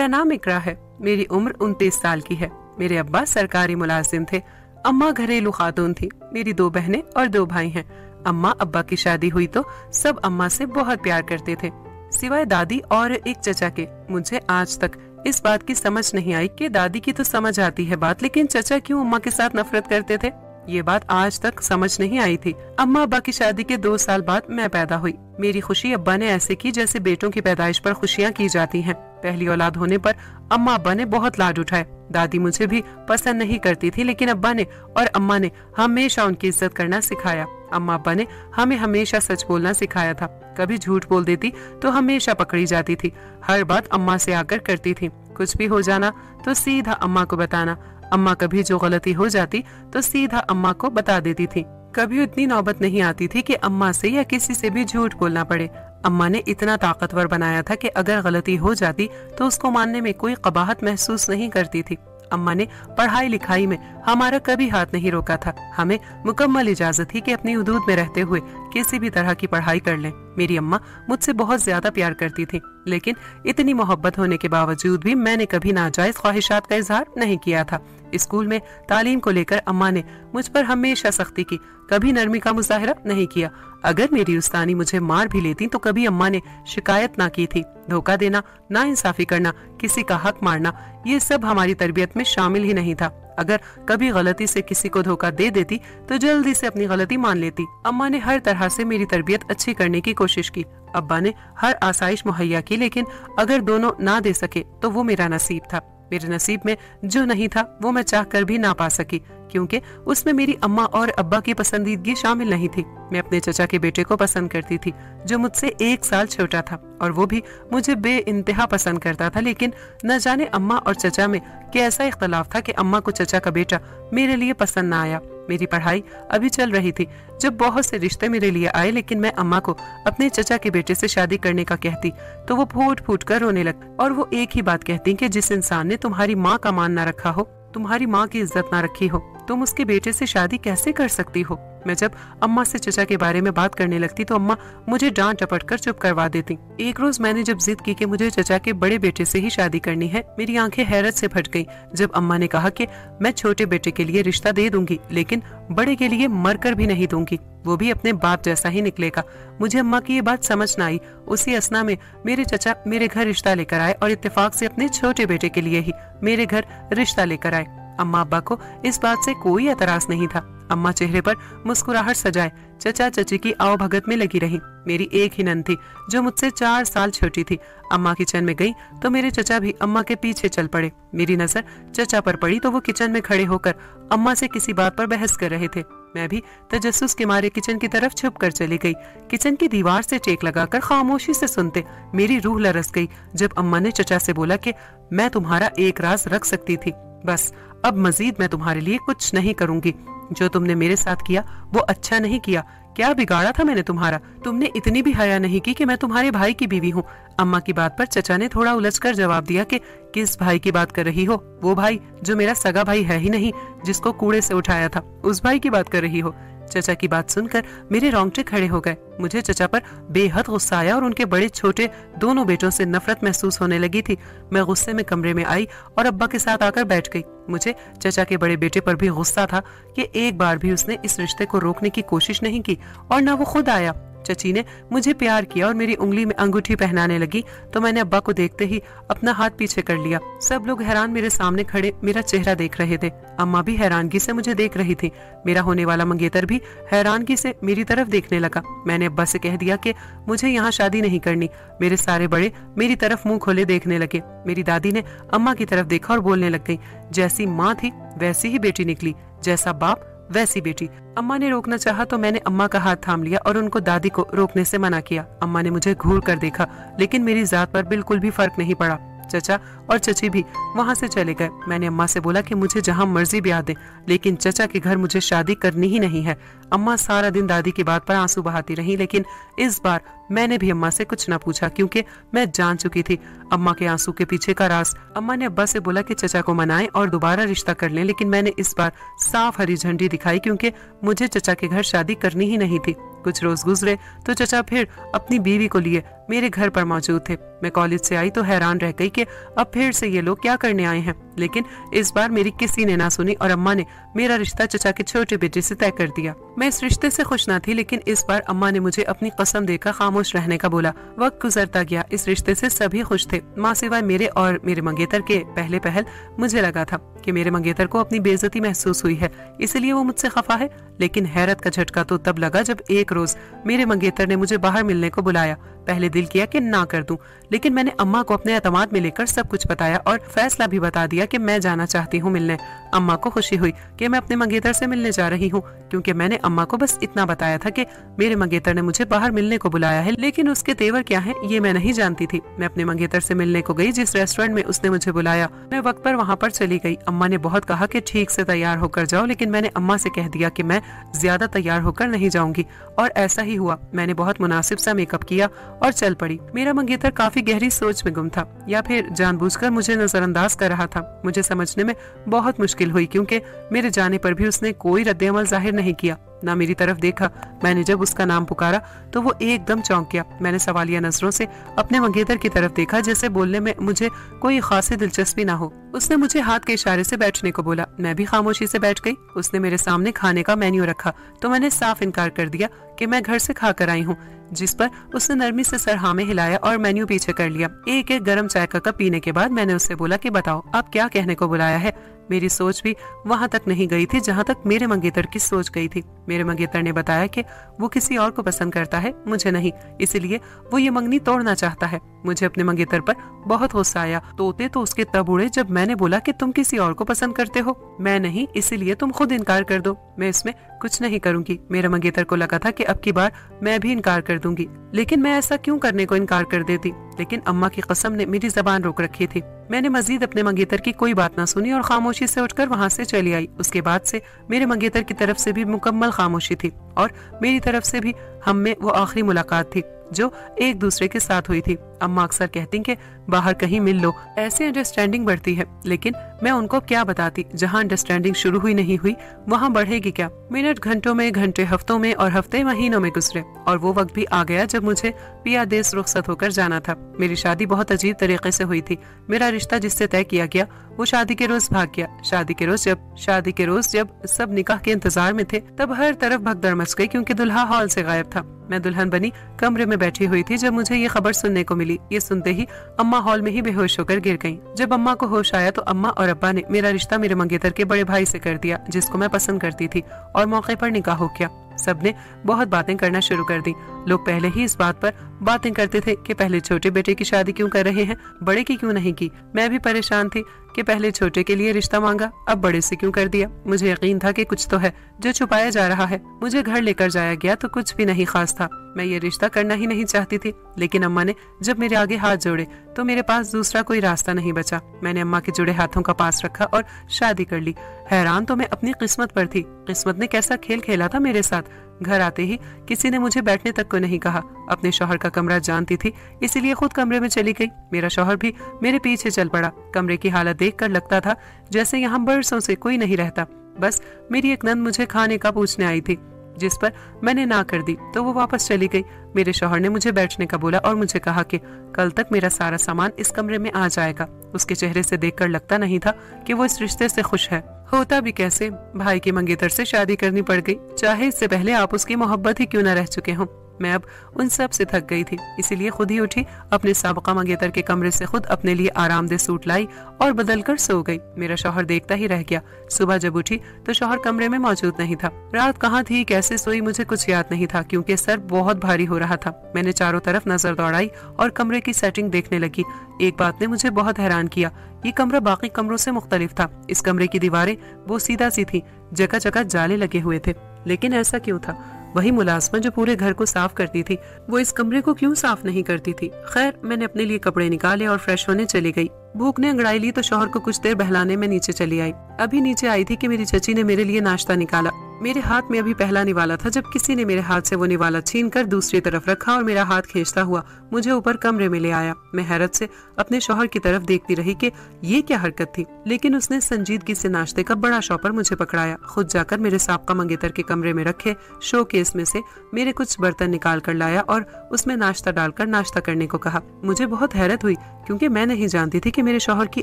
मेरा नाम इकरा है। मेरी उम्र उनतीस साल की है। मेरे अब्बा सरकारी मुलाजिम थे। अम्मा घरेलू खातून थी। मेरी दो बहनें और दो भाई हैं। अम्मा अब्बा की शादी हुई तो सब अम्मा से बहुत प्यार करते थे। सिवाय दादी और एक चचा के। मुझे आज तक इस बात की समझ नहीं आई कि दादी की तो समझ आती है बात, लेकिन चचा क्यों अम्मा के साथ नफरत करते थे? ये बात आज तक समझ नहीं आई थी। अम्मा अब्बा की शादी के दो साल बाद मैं पैदा हुई। मेरी खुशी अब्बा ने ऐसे की जैसे बेटों की पैदाइश पर खुशियाँ की जाती हैं। पहली औलाद होने पर अम्मा अब्बा ने बहुत लाड उठाए दादी मुझे भी पसंद नहीं करती थी, लेकिन अब्बा ने और अम्मा ने हमेशा उनकी इज़्ज़त करना सिखाया। अम्मा अब्बा ने हमें हमेशा सच बोलना सिखाया था। कभी झूठ बोल देती तो हमेशा पकड़ी जाती थी। हर बात अम्मा से आकर करती थी। कुछ भी हो जाना तो सीधा अम्मा को बताना। अम्मा कभी जो गलती हो जाती तो सीधा अम्मा को बता देती थी। कभी उतनी नौबत नहीं आती थी कि अम्मा से या किसी से भी झूठ बोलना पड़े। अम्मा ने इतना ताकतवर बनाया था कि अगर गलती हो जाती तो उसको मानने में कोई कबाहत महसूस नहीं करती थी। अम्मा ने पढ़ाई लिखाई में हमारा कभी हाथ नहीं रोका था। हमें मुकम्मल इजाज़त थी कि अपनी हदूद में रहते हुए किसी भी तरह की पढ़ाई कर लें। मेरी अम्मा मुझसे बहुत ज़्यादा प्यार करती थी, लेकिन इतनी मोहब्बत होने के बावजूद भी मैंने कभी नाजायज ख्वाहिशात का इजहार नहीं किया था। स्कूल में तालीम को लेकर अम्मा ने मुझ पर हमेशा सख्ती की, कभी नरमी का मुजाहरा नहीं किया। अगर मेरी उस्तानी मुझे मार भी लेती तो कभी अम्मा ने शिकायत ना की थी। धोखा देना ना इंसाफी करना, किसी का हक मारना, ये सब हमारी तरबियत में शामिल ही नहीं था। अगर कभी गलती से किसी को धोखा दे देती तो जल्दी से अपनी गलती मान लेती। अम्मा ने हर तरह से मेरी तरबियत अच्छी करने की कोशिश की। अब्बा ने हर आसाइश मुहैया की, लेकिन अगर दोनों ना दे सके तो वो मेरा नसीब था। मेरे नसीब में जो नहीं था, वो मैं चाह कर भी ना पा सकी, क्योंकि उसमें मेरी अम्मा और अब्बा की पसंदीदगी शामिल नहीं थी। मैं अपने चचा के बेटे को पसंद करती थी, जो मुझसे एक साल छोटा था, और वो भी मुझे बे इंतहा पसंद करता था, लेकिन न जाने अम्मा और चचा में कैसा इख्तलाफ था कि अम्मा को चचा का बेटा मेरे लिए पसंद ना आया। मेरी पढ़ाई अभी चल रही थी। जब बहुत से रिश्ते मेरे लिए आए, लेकिन मैं अम्मा को अपने चचा के बेटे से शादी करने का कहती तो वो फूट फूट कर रोने लग, और वो एक ही बात कहती कि जिस इंसान ने तुम्हारी माँ का मान ना रखा हो, तुम्हारी माँ की इज़्ज़त ना रखी हो तुम उसके बेटे से शादी कैसे कर सकती हो? मैं जब अम्मा से चचा के बारे में बात करने लगती तो अम्मा मुझे डांट टपट कर चुप करवा देती। एक रोज मैंने जब जिद की कि मुझे चचा के बड़े बेटे से ही शादी करनी है, मेरी आँखें हैरत से फट गईं। जब अम्मा ने कहा कि मैं छोटे बेटे के लिए रिश्ता दे दूँगी, लेकिन बड़े के लिए मर कर भी नहीं दूँगी, वो भी अपने बाप जैसा ही निकलेगा। मुझे अम्मा की ये बात समझ न आई। उसी असना में मेरे चचा मेरे घर रिश्ता लेकर आए और इत्तेफाक से अपने छोटे बेटे के लिए ही मेरे घर रिश्ता लेकर आए। अम्मा अब्बा को इस बात से कोई एतराज़ नहीं था। अम्मा चेहरे पर मुस्कुराहट सजाए, चचा चची की आओ भगत में लगी रही। मेरी एक ही नन थी, जो मुझसे चार साल छोटी थी। अम्मा किचन में गई तो मेरे चचा भी अम्मा के पीछे चल पड़े। मेरी नज़र चचा पर पड़ी तो वो किचन में खड़े होकर अम्मा से किसी बात पर बहस कर रहे थे। मैं भी तजस्स के मारे किचन की तरफ़ छुप कर चली गई। किचन की दीवार से टेक लगाकर खामोशी से सुनते मेरी रूह लरस गई, जब अम्मा ने चचा से बोला कि मैं तुम्हारा एक राज रख सकती थी। बस अब मजीद मैं तुम्हारे लिए कुछ नहीं करूँगी। जो तुमने मेरे साथ किया, वो अच्छा नहीं किया। क्या बिगाड़ा था मैंने तुम्हारा? तुमने इतनी भी हया नहीं की कि मैं तुम्हारे भाई की बीवी हूँ। अम्मा की बात पर चचा ने थोड़ा उलझकर जवाब दिया कि, किस भाई की बात कर रही हो? वो भाई, जो मेरा सगा भाई है ही नहीं, जिसको कूड़े से उठाया था, उस भाई की बात कर रही हो। चचा की बात सुनकर मेरे रोंगटे खड़े हो गए। मुझे चचा पर बेहद गुस्सा आया और उनके बड़े छोटे दोनों बेटों से नफरत महसूस होने लगी थी। मैं गुस्से में कमरे में आई और अब्बा के साथ आकर बैठ गई। मुझे चचा के बड़े बेटे पर भी गुस्सा था कि एक बार भी उसने इस रिश्ते को रोकने की कोशिश नहीं की और न वो खुद आया। चची ने मुझे प्यार किया और मेरी उंगली में अंगूठी पहनाने लगी तो मैंने अब्बा को देखते ही अपना हाथ पीछे कर लिया। सब लोग हैरान मेरे सामने खड़े, मेरा चेहरा देख रहे थे। अम्मा भी हैरानगी से मुझे देख रही थी। मेरा होने वाला मंगेतर भी हैरानगी से मेरी तरफ़ देखने लगा। मैंने अब्बा से कह दिया कि मुझे यहाँ शादी नहीं करनी। मेरे सारे बड़े मेरी तरफ़ मुँह खोले देखने लगे। मेरी दादी ने अम्मा की तरफ़ देखा और बोलने लग गई। जैसी माँ थी, वैसी ही बेटी निकली। जैसा बाप वैसी बेटी। अम्मा ने रोकना चाहा तो मैंने अम्मा का हाथ थाम लिया और उनको दादी को रोकने से मना किया। अम्मा ने मुझे घूर कर देखा, लेकिन मेरी जात पर बिल्कुल भी फ़र्क नहीं पड़ा। चचा और चची भी वहाँ से चले गए। मैंने अम्मा से बोला कि मुझे जहाँ मर्ज़ी ब्याह दे, लेकिन चचा के घर मुझे शादी करनी ही नहीं है। अम्मा सारा दिन दादी की बात पर आँसू बहाती रही, लेकिन इस बार मैंने भी अम्मा से कुछ न पूछा, क्योंकि मैं जान चुकी थी। अम्मा के आँसू के पीछे का राज। अम्मा ने अब्बा से बोला कि चचा को मनाएँ और दोबारा रिश्ता कर लें, लेकिन मैंने इस बार साफ़ हरी झंडी दिखाई, क्योंकि मुझे चचा के घर शादी करनी ही नहीं थी। कुछ रोज गुजरे तो चचा फिर अपनी बीवी को लिए मेरे घर पर मौजूद थे। मैं कॉलेज से आई तो हैरान रह गई कि अब फिर से ये लोग क्या करने आए हैं। लेकिन इस बार मेरी किसी ने ना सुनी और अम्मा ने मेरा रिश्ता चचा के छोटे बेटे से तय कर दिया। मैं इस रिश्ते से खुश ना थी, लेकिन इस बार अम्मा ने मुझे अपनी कसम देकर खामोश रहने का बोला। वक्त गुजरता गया। इस रिश्ते से सभी खुश थे। माँ सिवाय मेरे और मेरे मंगेतर के पहले पहल मुझे लगा था कि मेरे मंगेतर को अपनी बेजती महसूस हुई है, इसलिए वो मुझसे खफा है। लेकिन हैरत का झटका तो तब लगा जब एक रोज मेरे मंगेतर ने मुझे बाहर मिलने को बुलाया। पहले दिल किया कि ना कर दूँ। लेकिन मैंने अम्मा को अपने अतमाद में लेकर सब कुछ बताया और फैसला भी बता दिया कि मैं जाना चाहती हूँ मिलने। अम्मा को खुशी हुई कि मैं अपने मंगेतर से मिलने जा रही हूँ, क्योंकि मैंने अम्मा को बस इतना बताया था कि मेरे मंगेतर ने मुझे बाहर मिलने को बुलाया है, लेकिन उसके तेवर क्या है, ये मैं नहीं जानती थी। मैं अपने मंगेतर से मिलने को गई जिस रेस्टोरेंट में उसने मुझे बुलाया। मैं वक्त पर वहाँ पर चली गई। अम्मा ने बहुत कहा कि ठीक से तैयार होकर जाओ, लेकिन मैंने अम्मा से कह दिया कि मैं ज़्यादा तैयार होकर नहीं जाऊँगी। और ऐसा ही हुआ। मैंने बहुत मुनासिब सा मेकअप किया और चल पड़ी। मेरा मंगेतर काफ़ी गहरी सोच में गुम था, या फिर जानबूझकर मुझे नजरअंदाज कर रहा था। मुझे समझने में बहुत मुश्किल हुई, क्योंकि मेरे जाने पर भी उसने कोई रद्द अमल ज़ाहिर नहीं किया। ना मेरी तरफ़ देखा। मैंने जब उसका नाम पुकारा तो वो एकदम चौंक गया। मैंने सवालिया नज़रों से अपने मंगेतर की तरफ़ देखा, जैसे बोलने में मुझे कोई खासी दिलचस्पी ना हो। उसने मुझे हाथ के इशारे से बैठने को बोला। मैं भी खामोशी से बैठ गई। उसने मेरे सामने खाने का मेन्यू रखा तो मैंने साफ़ इनकार कर दिया कि मैं घर से खा कर आई हूँ, जिस पर उसने नरमी से सर हाँ में हिलाया और मेन्यू पीछे कर लिया। एक एक गर्म चाय का कप पीने के बाद मैंने उससे बोला कि, बताओ, आप क्या कहने को बुलाया है? मेरी सोच भी वहाँ तक नहीं गई थी, जहाँ तक मेरे मंगेतर की सोच गई थी। मेरे मंगेतर ने बताया कि वो किसी और को पसंद करता है, मुझे नहीं। इसीलिए वो ये मंगनी तोड़ना चाहता है। मुझे अपने मंगेतर पर बहुत गुस्सा आया। तोते तो उसके तब उड़े जब मैंने बोला कि तुम किसी और को पसंद करते हो। मैं नहीं, इसीलिए तुम खुद इनकार कर दो। मैं इसमें कुछ नहीं करूँगी। मेरे मंगेतर को लगा था कि अब की बार मैं भी इनकार कर दूँगी। लेकिन मैं ऐसा क्यों करने को इनकार कर देती? लेकिन अम्मा की कसम ने मेरी जबान रोक रखी थी। मैंने मजीद अपने मंगेतर की कोई बात ना सुनी और खामोशी से उठकर वहाँ से चली आई। उसके बाद से मेरे मंगेतर की तरफ़ से भी मुकम्मल खामोशी थी और मेरी तरफ़ से भी हम में वो आखिरी मुलाकात थी, जो एक दूसरे के साथ हुई थी। अम्मा अक्सर कहती कि, बाहर कहीं मिल लो, ऐसे अंडरस्टैंडिंग बढ़ती है। लेकिन मैं उनको क्या बताती, जहाँ अंडरस्टैंडिंग शुरू हुई नहीं हुई, वहाँ बढ़ेगी क्या? मिनट घंटों में, घंटे हफ्तों में और हफ़्ते महीनों में गुजरे। और वो वक्त भी आ गया जब मुझे पिया देश रुखसत होकर जाना था। मेरी शादी बहुत अजीब तरीके से हुई थी। मेरा रिश्ता जिससे तय किया गया, वो शादी के रोज भाग गया। शादी के रोज जब, शादी के रोज जब सब निकाह के इंतज़ार में थे, तब हर तरफ़ भगदड़ मच गई क्योंकि दुल्हा हॉल से गायब था। मैं दुल्हन बनी कमरे में बैठी हुई थी जब मुझे ये खबर सुनने को मिली। ये सुनते ही अम्मा हॉल में ही बेहोश होकर गिर गई जब अम्मा को होश आया तो अम्मा और अब्बा ने मेरा रिश्ता मेरे मंगेतर के बड़े भाई से कर दिया, जिसको मैं पसंद करती थी, और मौके पर निकाह हो गया। सबने बहुत बातें करना शुरू कर दी। लोग पहले ही इस बात पर बातें करते थे कि पहले छोटे बेटे की शादी क्यों कर रहे हैं, बड़े की क्यों नहीं की? मैं भी परेशान थी कि पहले छोटे के लिए रिश्ता मांगा, अब बड़े से क्यों कर दिया? मुझे यकीन था कि कुछ तो है, जो छुपाया जा रहा है। मुझे घर लेकर जाया गया तो कुछ भी नहीं खास था। मैं ये रिश्ता करना ही नहीं चाहती थी, लेकिन अम्मा ने जब मेरे आगे हाथ जोड़े तो मेरे पास दूसरा कोई रास्ता नहीं बचा। मैंने अम्मा के जुड़े हाथों का पास रखा और शादी कर ली। हैरान तो मैं अपनी किस्मत पर थी। किस्मत ने कैसा खेल खेला था मेरे साथ। घर आते ही किसी ने मुझे बैठने तक को नहीं कहा। अपने शोहर का कमरा जानती थी, इसीलिए खुद कमरे में चली गई। मेरा शोहर भी मेरे पीछे चल पड़ा। कमरे की हालत देखकर लगता था, जैसे यहाँ बरसों से कोई नहीं रहता। बस मेरी एक नंद मुझे खाने का पूछने आई थी, जिस पर मैंने ना कर दी तो वो वापस चली गई। मेरे शोहर ने मुझे बैठने का बोला और मुझे कहा कि कल तक मेरा सारा सामान इस कमरे में आ जाएगा। उसके चेहरे से देखकर लगता नहीं था कि वो इस रिश्ते से खुश है। होता भी कैसे? भाई की मंगेतर से शादी करनी पड़ गई। चाहे इससे पहले आप उसकी मोहब्बत ही क्यों न रह चुके हों। मैं अब उन सबसे थक गई थी। इसीलिए खुद ही उठी, अपने सबका मंगेतर के कमरे से खुद अपने लिए आरामदेह सूट लाई और बदल कर सो गई। मेरा शोहर देखता ही रह गया। सुबह जब उठी तो शोहर कमरे में मौजूद नहीं था। रात कहाँ थी, कैसे सोई, मुझे कुछ याद नहीं था, क्योंकि सर बहुत भारी हो रहा था। मैंने चारों तरफ़ नज़र दौड़ाई और कमरे की सेटिंग देखने लगी। एक बात ने मुझे बहुत हैरान किया। ये कमरा बाकी कमरों से मुख्तलिफ़ था। इस कमरे की दीवारें वो सीधा सी थी जगह जगह जाले लगे हुए थे। लेकिन ऐसा क्यों था? वही मुलाजमा जो पूरे घर को साफ़ करती थी, वो इस कमरे को क्यों साफ़ नहीं करती थी? खैर, मैंने अपने लिए कपड़े निकाले और फ्रेश होने चली गई। भूख ने अंगड़ाई ली तो शोहर को कुछ देर बहलाने में नीचे चली आई। अभी नीचे आई थी कि मेरी चची ने मेरे लिए नाश्ता निकाला। मेरे हाथ में अभी पहला निवाला था जब किसी ने मेरे हाथ से वो निवाला छीन कर दूसरी तरफ़ रखा और मेरा हाथ खींचता हुआ मुझे ऊपर कमरे में ले आया। मैं हैरत से अपने शोहर की तरफ़ देखती रही कि ये क्या हरकत थी, लेकिन उसने संजीदगी से नाश्ते का बड़ा शॉपर मुझे पकड़ाया। खुद जाकर मेरे का मंगेतर के कमरे में रखे, शो केस में से मेरे कुछ बर्तन निकाल कर लाया और उसमें नाश्ता डालकर नाश्ता करने को कहा। मुझे बहुत हैरत हुई, क्योंकि मैं नहीं जानती थी कि मेरे शोहर की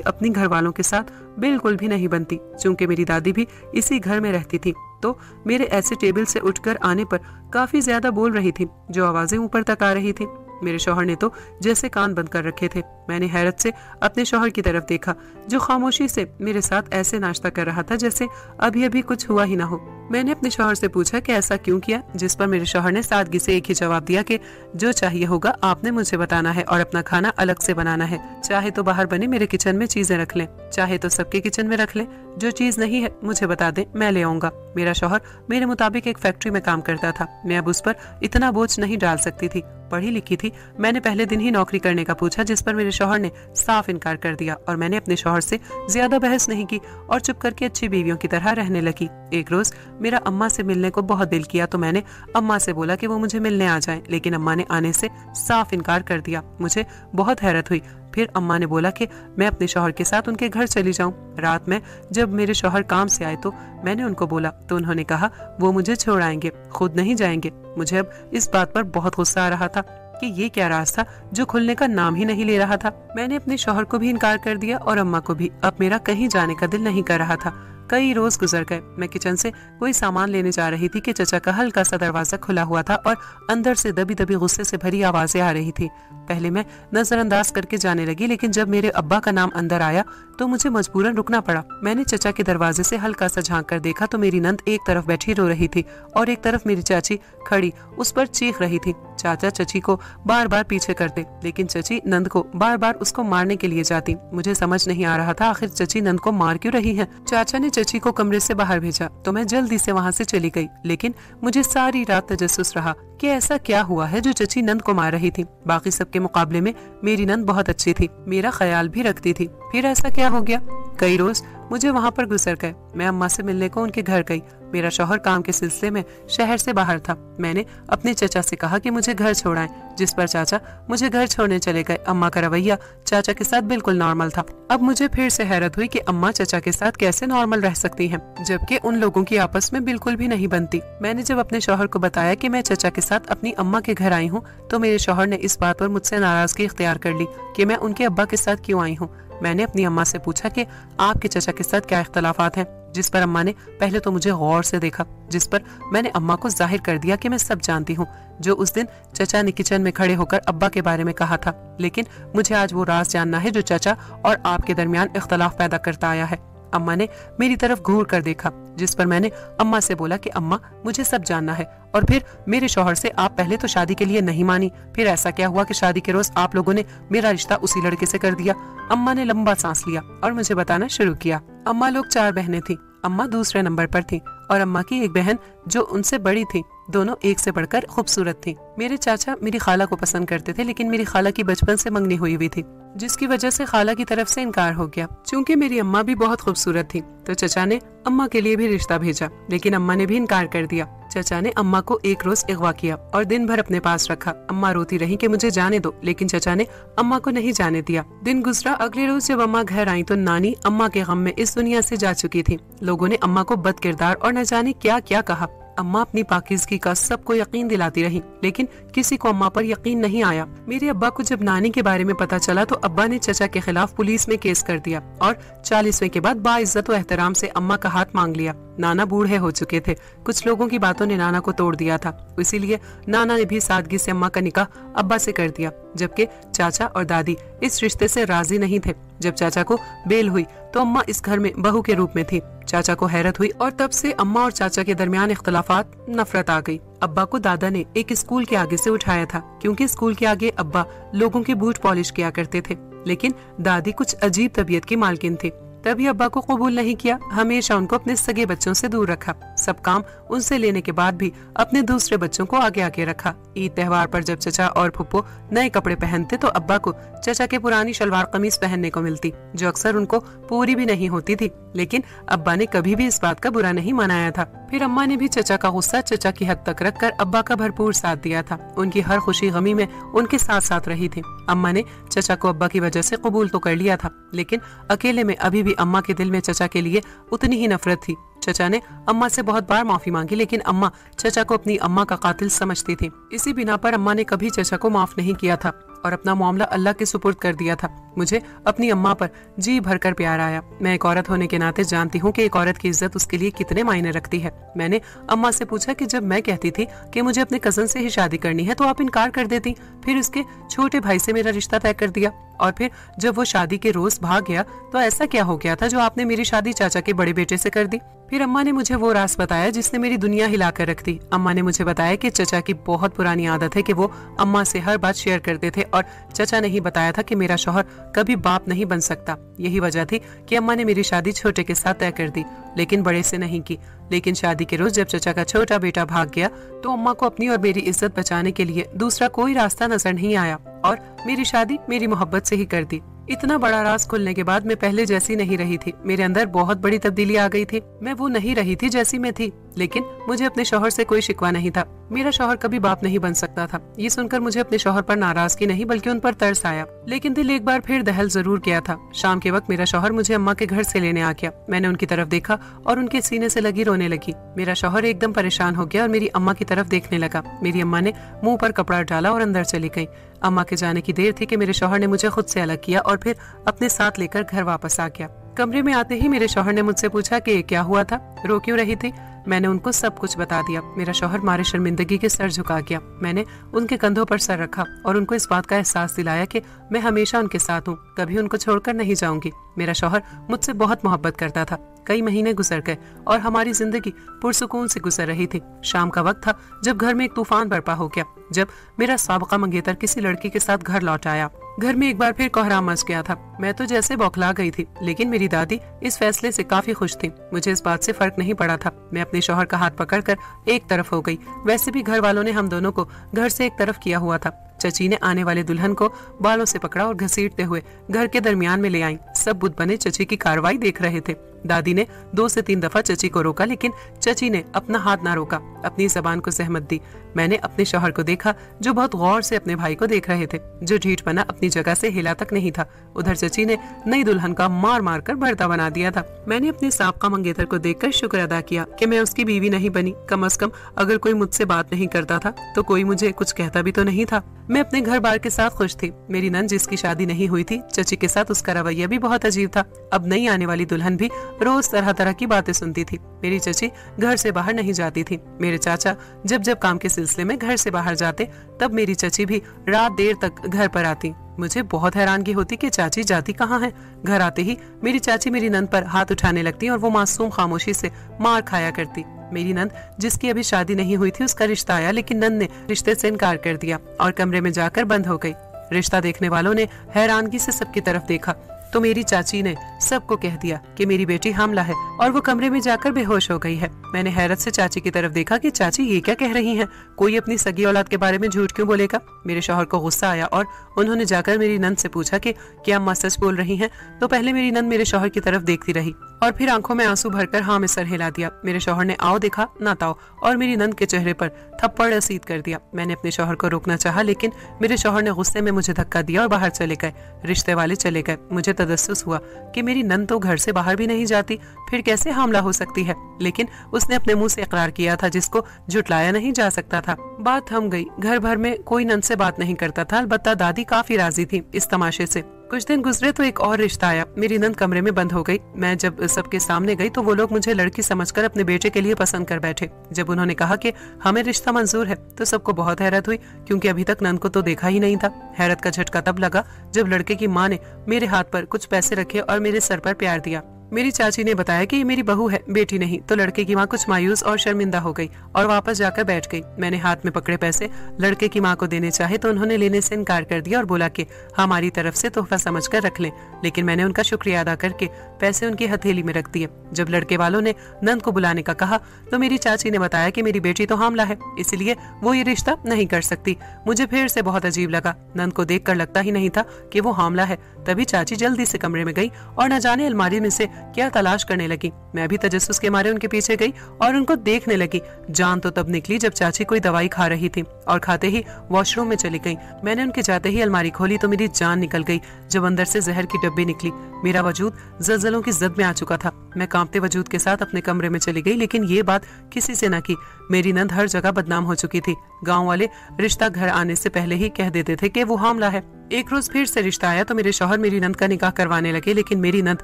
अपनी घर वालों के साथ बिल्कुल भी नहीं बनती, चूँकि मेरी दादी भी इसी घर में रहती थी। तो मेरे ऐसे टेबल से उठकर आने पर काफ़ी ज़्यादा बोल रही थी, जो आवाज़ें ऊपर तक आ रही थी। मेरे शोहर ने तो जैसे कान बंद कर रखे थे। मैंने हैरत से अपने शोहर की तरफ़ देखा, जो खामोशी से मेरे साथ ऐसे नाश्ता कर रहा था जैसे अभी अभी कुछ हुआ ही ना हो। मैंने अपने शोहर से पूछा कि ऐसा क्यों किया, जिस पर मेरे शोहर ने सादगी से एक ही जवाब दिया कि जो चाहिए होगा आपने मुझे बताना है और अपना खाना अलग से बनाना है। चाहे तो बाहर बने मेरे किचन में चीज़ें रख लें, चाहे तो सबके किचन में रख लें। जो चीज़ नहीं है, मुझे बता दें, मैं ले आऊँगा। मेरा शोहर मेरे मुताबिक एक फैक्ट्री में काम करता था। मैं अब उस पर इतना बोझ नहीं डाल सकती थी। पढ़ी लिखी थी। मैंने पहले दिन ही नौकरी करने का पूछा, जिस पर मेरे शोहर ने साफ़ इनकार कर दिया और मैंने अपने शोहर से ज़्यादा बहस नहीं की और चुप करके अच्छी बीवियों की तरह रहने लगी। एक रोज मेरा अम्मा से मिलने को बहुत दिल किया तो मैंने अम्मा से बोला कि वो मुझे मिलने आ जाएँ, लेकिन अम्मा ने आने से साफ़ इनकार कर दिया। मुझे बहुत हैरत हुई। फिर अम्मा ने बोला कि मैं अपने शोहर के साथ उनके घर चली जाऊँ। रात में जब मेरे शोहर काम से आए तो मैंने उनको बोला तो उन्होंने कहा, वो मुझे छोड़ आएँगे, खुद नहीं जाएँगे। मुझे अब इस बात पर बहुत गुस्सा आ रहा था कि ये क्या रास्ता जो खुलने का नाम ही नहीं ले रहा था। मैंने अपने शोहर को भी इनकार कर दिया और अम्मा को भी। अब मेरा कहीं जाने का दिल नहीं कर रहा था। कई रोज गुजर गए। मैं किचन से कोई सामान लेने जा रही थी कि चचा का हल्का सा दरवाज़ा खुला हुआ था और अंदर से दबी दबी गुस्से से भरी आवाज़ें आ रही थी। पहले मैं नजरअंदाज करके जाने लगी, लेकिन जब मेरे अब्बा का नाम अंदर आया तो मुझे मजबूरन रुकना पड़ा। मैंने चचा के दरवाजे से हल्का सा झाँक कर देखा तो मेरी नंद एक तरफ़ बैठी रो रही थी और एक तरफ़ मेरी चाची खड़ी, उस पर चीख रही थी। चाचा चची को बार बार पीछे करते, लेकिन चची नंद को बार बार उसको मारने के लिए जाती। मुझे समझ नहीं आ रहा था, आखिर चची नंद को मार क्यों रही है? चाचा ने चची को कमरे से बाहर भेजा तो मैं जल्दी से वहाँ से चली गई, लेकिन मुझे सारी रात तजस्स रहा। कि ऐसा क्या हुआ है जो चची नंद को मार रही थी? बाकी सबके मुकाबले में मेरी नंद बहुत अच्छी थी। मेरा ख्याल भी रखती थी। फिर ऐसा क्या हो गया? कई रोज मुझे वहाँ पर गुजर गए। मैं अम्मा से मिलने को उनके घर गई। मेरा शोहर काम के सिलसिले में शहर से बाहर था। मैंने अपने चचा से कहा कि मुझे घर छोड़ाएँ, जिस पर चाचा मुझे घर छोड़ने चले गए। अम्मा का रवैया चाचा के साथ बिल्कुल नॉर्मल था। अब मुझे फिर से हैरत हुई कि अम्मा चाचा के साथ कैसे नॉर्मल रह सकती हैं, जबकि उन लोगों की आपस में बिल्कुल भी नहीं बनती। मैंने जब अपने शोहर को बताया कि मैं चचा के साथ अपनी अम्मा के घर आई हूँ तो मेरे शोहर ने इस बात पर मुझसे नाराज़गी इख्तियार कर ली कि मैं उनके अब्बा के साथ क्यों आई हूँ। मैंने अपनी अम्मा से पूछा कि आपके चचा के साथ क्या इख्तलाफात हैं, जिस पर अम्मा ने पहले तो मुझे गौर से देखा, जिस पर मैंने अम्मा को ज़ाहिर कर दिया कि मैं सब जानती हूँ, जो उस दिन चचा ने किचन में खड़े होकर अब्बा के बारे में कहा था। लेकिन मुझे आज वो राज जानना है जो चचा और आपके दरमियान इख्तलाफ पैदा करता आया है। अम्मा ने मेरी तरफ़ घूर कर देखा, जिस पर मैंने अम्मा से बोला कि, अम्मा, मुझे सब जानना है। और फिर, मेरे शोहर से आप पहले तो शादी के लिए नहीं मानी। फिर ऐसा क्या हुआ कि शादी के रोज आप लोगों ने मेरा रिश्ता उसी लड़के से कर दिया? अम्मा ने लंबा सांस लिया और मुझे बताना शुरू किया। अम्मा लोग चार बहनें थी। अम्मा दूसरे नंबर पर थी और अम्मा की एक बहन जो उनसे बड़ी थी। दोनों एक से बढ़कर खूबसूरत थी। मेरे चाचा मेरी खाला को पसंद करते थे, लेकिन मेरी खाला की बचपन से मंगनी हुई हुई थी, जिसकी वजह से खाला की तरफ़ से इनकार हो गया। चूँकि मेरी अम्मा भी बहुत खूबसूरत थी तो चचा ने अम्मा के लिए भी रिश्ता भेजा, लेकिन अम्मा ने भी इनकार कर दिया। चचा ने अम्मा को एक रोज अगवा किया और दिन भर अपने पास रखा। अम्मा रोती रही कि मुझे जाने दो, लेकिन चचा ने अम्मा को नहीं जाने दिया। दिन गुजरा, अगले रोज जब अम्मा घर आई तो नानी अम्मा के गम में इस दुनिया से जा चुकी थी। लोगों ने अम्मा को बद किरदार और न जाने क्या क्या कहा। अम्मा अपनी पाकिजगी का सबको यकीन दिलाती रही, लेकिन किसी को अम्मा पर यकीन नहीं आया। मेरे अब्बा को जब नानी के बारे में पता चला तो अब्बा ने चचा के खिलाफ पुलिस में केस कर दिया और चालीसवें के बाद बाइज्जत एहतराम से अम्मा का हाथ मांग लिया। नाना बूढ़े हो चुके थे। कुछ लोगों की बातों ने नाना को तोड़ दिया था। इसीलिए नाना ने भी सादगी से अम्मा का निकाह अब्बा से कर दिया, जबकि चाचा और दादी इस रिश्ते से राज़ी नहीं थे। जब चाचा को बेल हुई तो अम्मा इस घर में बहू के रूप में थी। चाचा को हैरत हुई और तब से अम्मा और चाचा के दरमियान इख्तलाफात नफरत आ गई। अब्बा को दादा ने एक स्कूल के आगे से उठाया था, क्योंकि स्कूल के आगे अब्बा लोगों के बूट पॉलिश किया करते थे, लेकिन दादी कुछ अजीब तबीयत की मालकिन थी। तभी अब्बा को कबूल नहीं किया। हमेशा उनको अपने सगे बच्चों से दूर रखा। सब काम उनसे लेने के बाद भी अपने दूसरे बच्चों को आगे आगे रखा। ईद त्यौहार पर जब चचा और फुप्पो नए कपड़े पहनते तो अब्बा को चचा के पुरानी शलवार कमीज पहनने को मिलती, जो अक्सर उनको पूरी भी नहीं होती थी। लेकिन अब्बा ने कभी भी इस बात का बुरा नहीं मनाया था। फिर अम्मा ने भी चचा का गुस्सा चचा की हद तक रखकर अब्बा का भरपूर साथ दिया था। उनकी हर खुशी गमी में उनके साथ साथ रही थी। अम्मा ने चचा को अब्बा की वजह से कबूल तो कर लिया था, लेकिन अकेले में अभी भी अम्मा के दिल में चचा के लिए उतनी ही नफरत थी। चचा ने अम्मा से बहुत बार माफ़ी मांगी, लेकिन अम्मा चचा को अपनी अम्मा का कातिल समझती थी। इसी बिना पर अम्मा ने कभी चचा को माफ़ नहीं किया था। और अपना मामला अल्लाह के सुपुर्द कर दिया था। मुझे अपनी अम्मा पर जी भरकर प्यार आया। मैं एक औरत होने के नाते जानती हूँ कि एक औरत की इज़्ज़त उसके लिए कितने मायने रखती है। मैंने अम्मा से पूछा कि जब मैं कहती थी कि मुझे अपने कज़न से ही शादी करनी है तो आप इनकार कर देती। फिर उसके छोटे भाई से मेरा रिश्ता तय कर दिया। और फिर जब वो शादी के रोज भाग गया तो ऐसा क्या हो गया था जो आपने मेरी शादी चाचा के बड़े बेटे से कर दी? फिर अम्मा ने मुझे वो रास बताया जिसने मेरी दुनिया हिला कर रख दी। अम्मा ने मुझे बताया कि चचा की बहुत पुरानी आदत है कि वो अम्मा से हर बात शेयर करते थे और चचा ने ही बताया था कि मेरा शोहर कभी बाप नहीं बन सकता। यही वजह थी कि अम्मा ने मेरी शादी छोटे के साथ तय कर दी, लेकिन बड़े से नहीं की। लेकिन शादी के रोज जब चचा का छोटा बेटा भाग गया तो अम्मा को अपनी और मेरी इज़्ज़त बचाने के लिए दूसरा कोई रास्ता नज़र नहीं आया और मेरी शादी मेरी मोहब्बत से ही कर दी। इतना बड़ा राज खुलने के बाद मैं पहले जैसी नहीं रही थी। मेरे अंदर बहुत बड़ी तब्दीली आ गई थी। मैं वो नहीं रही थी जैसी मैं थी, लेकिन मुझे अपने शोहर से कोई शिकवा नहीं था। मेरा शोहर कभी बाप नहीं बन सकता था। ये सुनकर मुझे अपने शोहर पर नाराज़गी नहीं, बल्कि उन पर तरस आया। लेकिन दिल एक बार फिर दहल ज़रूर किया था। शाम के वक्त मेरा शोहर मुझे अम्मा के घर से लेने आ गया। मैंने उनकी तरफ़ देखा और उनके सीने से लगी रोने लगी। मेरा शोहर एकदम परेशान हो गया और मेरी अम्मा की तरफ़ देखने लगा। मेरी अम्मा ने मुँह पर कपड़ा डाला और अंदर चली गई। अम्मा के जाने की देर थी कि मेरे शोहर ने मुझे खुद से अलग किया और फिर अपने साथ लेकर घर वापस आ गया। कमरे में आते ही मेरे शोहर ने मुझसे पूछा कि क्या हुआ था? रो क्यों रही थी? मैंने उनको सब कुछ बता दिया। मेरा शोहर मारे शर्मिंदगी के सर झुका गया। मैंने उनके कंधों पर सर रखा और उनको इस बात का एहसास दिलाया कि मैं हमेशा उनके साथ हूँ। कभी उनको छोड़कर नहीं जाऊँगी। मेरा शोहर मुझसे बहुत मोहब्बत करता था। कई महीने गुजर गए और हमारी ज़िंदगी पुरसकून से गुजर रही थी। शाम का वक्त था जब घर में एक तूफ़ान बर्पा हो गया, जब मेरा सबका मंगेतर किसी लड़की के साथ घर लौट आया। घर में एक बार फिर कोहराम मच गया था। मैं तो जैसे बौखला गई थी, लेकिन मेरी दादी इस फैसले से काफ़ी खुश थी। मुझे इस बात से फ़र्क नहीं पड़ा था। मैं अपने शोहर का हाथ पकड़कर एक तरफ़ हो गई। वैसे भी घर वालों ने हम दोनों को घर से एक तरफ़ किया हुआ था। चची ने आने वाले दुल्हन को बालों से पकड़ा और घसीटते हुए घर के दरमियान में ले आई। सब बुद्ध बने चची की कार्रवाई देख रहे थे। दादी ने दो से तीन दफ़ा चची को रोका, लेकिन चची ने अपना हाथ ना रोका। अपनी जबान को सहमत दी। मैंने अपने शोहर को देखा, जो बहुत गौर से अपने भाई को देख रहे थे, जो ढीठ बना अपनी जगह से हिला तक नहीं था। उधर चची ने नई दुल्हन का मार मार कर भरता बना दिया था। मैंने अपने सबका मंगेतर को देखकर शुक्र अदा किया कि मैं उसकी बीवी नहीं बनी। कम अज कम अगर कोई मुझसे बात नहीं करता था तो कोई मुझे कुछ कहता भी तो नहीं था। मैं अपने घर बार के साथ खुश थी। मेरी नन जिसकी शादी नहीं हुई थी, चची के साथ उसका रवैया भी बहुत अजीब था। अब नई आने वाली दुल्हन भी रोज तरह तरह की बातें सुनती थी। मेरी चची घर से बाहर नहीं जाती थी। मेरे चाचा जब जब काम के सिलसिले में घर से बाहर जाते, तब मेरी चची भी रात देर तक घर पर आती। मुझे बहुत हैरानगी होती कि चाची जाती कहाँ है। घर आते ही मेरी चाची मेरी नंद पर हाथ उठाने लगती और वो मासूम खामोशी से मार खाया करती। मेरी नंद, जिसकी अभी शादी नहीं हुई थी, उसका रिश्ता आया, लेकिन नंद ने रिश्ते से इनकार कर दिया और कमरे में जाकर बंद हो गई। रिश्ता देखने वालों ने हैरानगी से सबकी तरफ़ देखा। तो मेरी चाची ने सबको कह दिया कि मेरी बेटी हमला है और वो कमरे में जाकर बेहोश हो गई है। मैंने हैरत से चाची की तरफ़ देखा कि चाची ये क्या कह रही हैं। कोई अपनी सगी औलाद के बारे में झूठ क्यों बोलेगा? मेरे शोहर को गुस्सा आया और उन्होंने जाकर मेरी नंद से पूछा कि, क्या अम्मा सच बोल रही हैं? तो पहले मेरी नंद मेरे शोहर की तरफ़ देखती रही और फिर आँखों में आँसू भरकर हाँ में सर हिला दिया। मेरे शोहर ने, आओ देखा ना ताओ और मेरी नंद के चेहरे पर थप्पड़ रसीद कर दिया। मैंने अपने शोहर को रोकना चाहा, लेकिन मेरे शोहर ने गुस्से में मुझे धक्का दिया और बाहर चले गए। रिश्ते वाले चले गए। मुझे तदस्सुस हुआ कि मेरी नंद तो घर से बाहर भी नहीं जाती, फिर कैसे हमला हो सकती है? लेकिन उसने अपने मुँह से इकरार किया था जिसको जुटलाया नहीं जा सकता था। बात थम गई। घर भर में कोई नंद से बात नहीं करता था। अलबत्ता दादी काफ़ी राज़ी थी इस तमाशे से। कुछ दिन गुजरे तो एक और रिश्ता आया। मेरी नंद कमरे में बंद हो गई। मैं जब सबके सामने गई तो वो लोग मुझे लड़की समझकर अपने बेटे के लिए पसंद कर बैठे। जब उन्होंने कहा कि हमें रिश्ता मंजूर है तो सबको बहुत हैरत हुई, क्योंकि अभी तक नंद को तो देखा ही नहीं था। हैरत का झटका तब लगा जब लड़के की माँ ने मेरे हाथ पर कुछ पैसे रखे और मेरे सर पर प्यार दिया। मेरी चाची ने बताया कि ये मेरी बहू है, बेटी नहीं तो लड़के की माँ कुछ मायूस और शर्मिंदा हो गई और वापस जाकर बैठ गई। मैंने हाथ में पकड़े पैसे, लड़के की माँ को देने चाहे तो उन्होंने लेने से इनकार कर दिया और बोला कि, हमारी तरफ़ से तोहफा समझ कर रख लें। लेकिन मैंने उनका शुक्रिया अदा करके पैसे उनकी हथेली में रख दिए। जब लड़के वालों ने नंद को बुलाने का कहा तो मेरी चाची ने बताया कि मेरी बेटी तो हामला है, इसलिए वो ये रिश्ता नहीं कर सकती। मुझे फिर से बहुत अजीब लगा। नंद को देखकर लगता ही नहीं था कि वो हामला है। तभी चाची जल्दी से कमरे में गई और न जाने अलमारी में से क्या तलाश करने लगी? मैं भी तजस्स के मारे उनके पीछे गई और उनको देखने लगी। जान तो तब निकली जब चाची कोई दवाई खा रही थी और खाते ही वॉशरूम में चली गई। मैंने उनके जाते ही अलमारी खोली तो मेरी जान निकल गई, जब अंदर से जहर की डब्बी निकली। मेरा वजूद जलजलों की जद में आ चुका था। मैं कांपते वजूद के साथ अपने कमरे में चली गई, लेकिन ये बात किसी से न की। मेरी नंद हर जगह बदनाम हो चुकी थी। गाँव वाले रिश्ता घर आने से पहले ही कह देते थे कि वो हमला है। एक रोज फिर से रिश्ता आया तो मेरे शोहर मेरी नंद का निकाह करवाने लगे, लेकिन मेरी नंद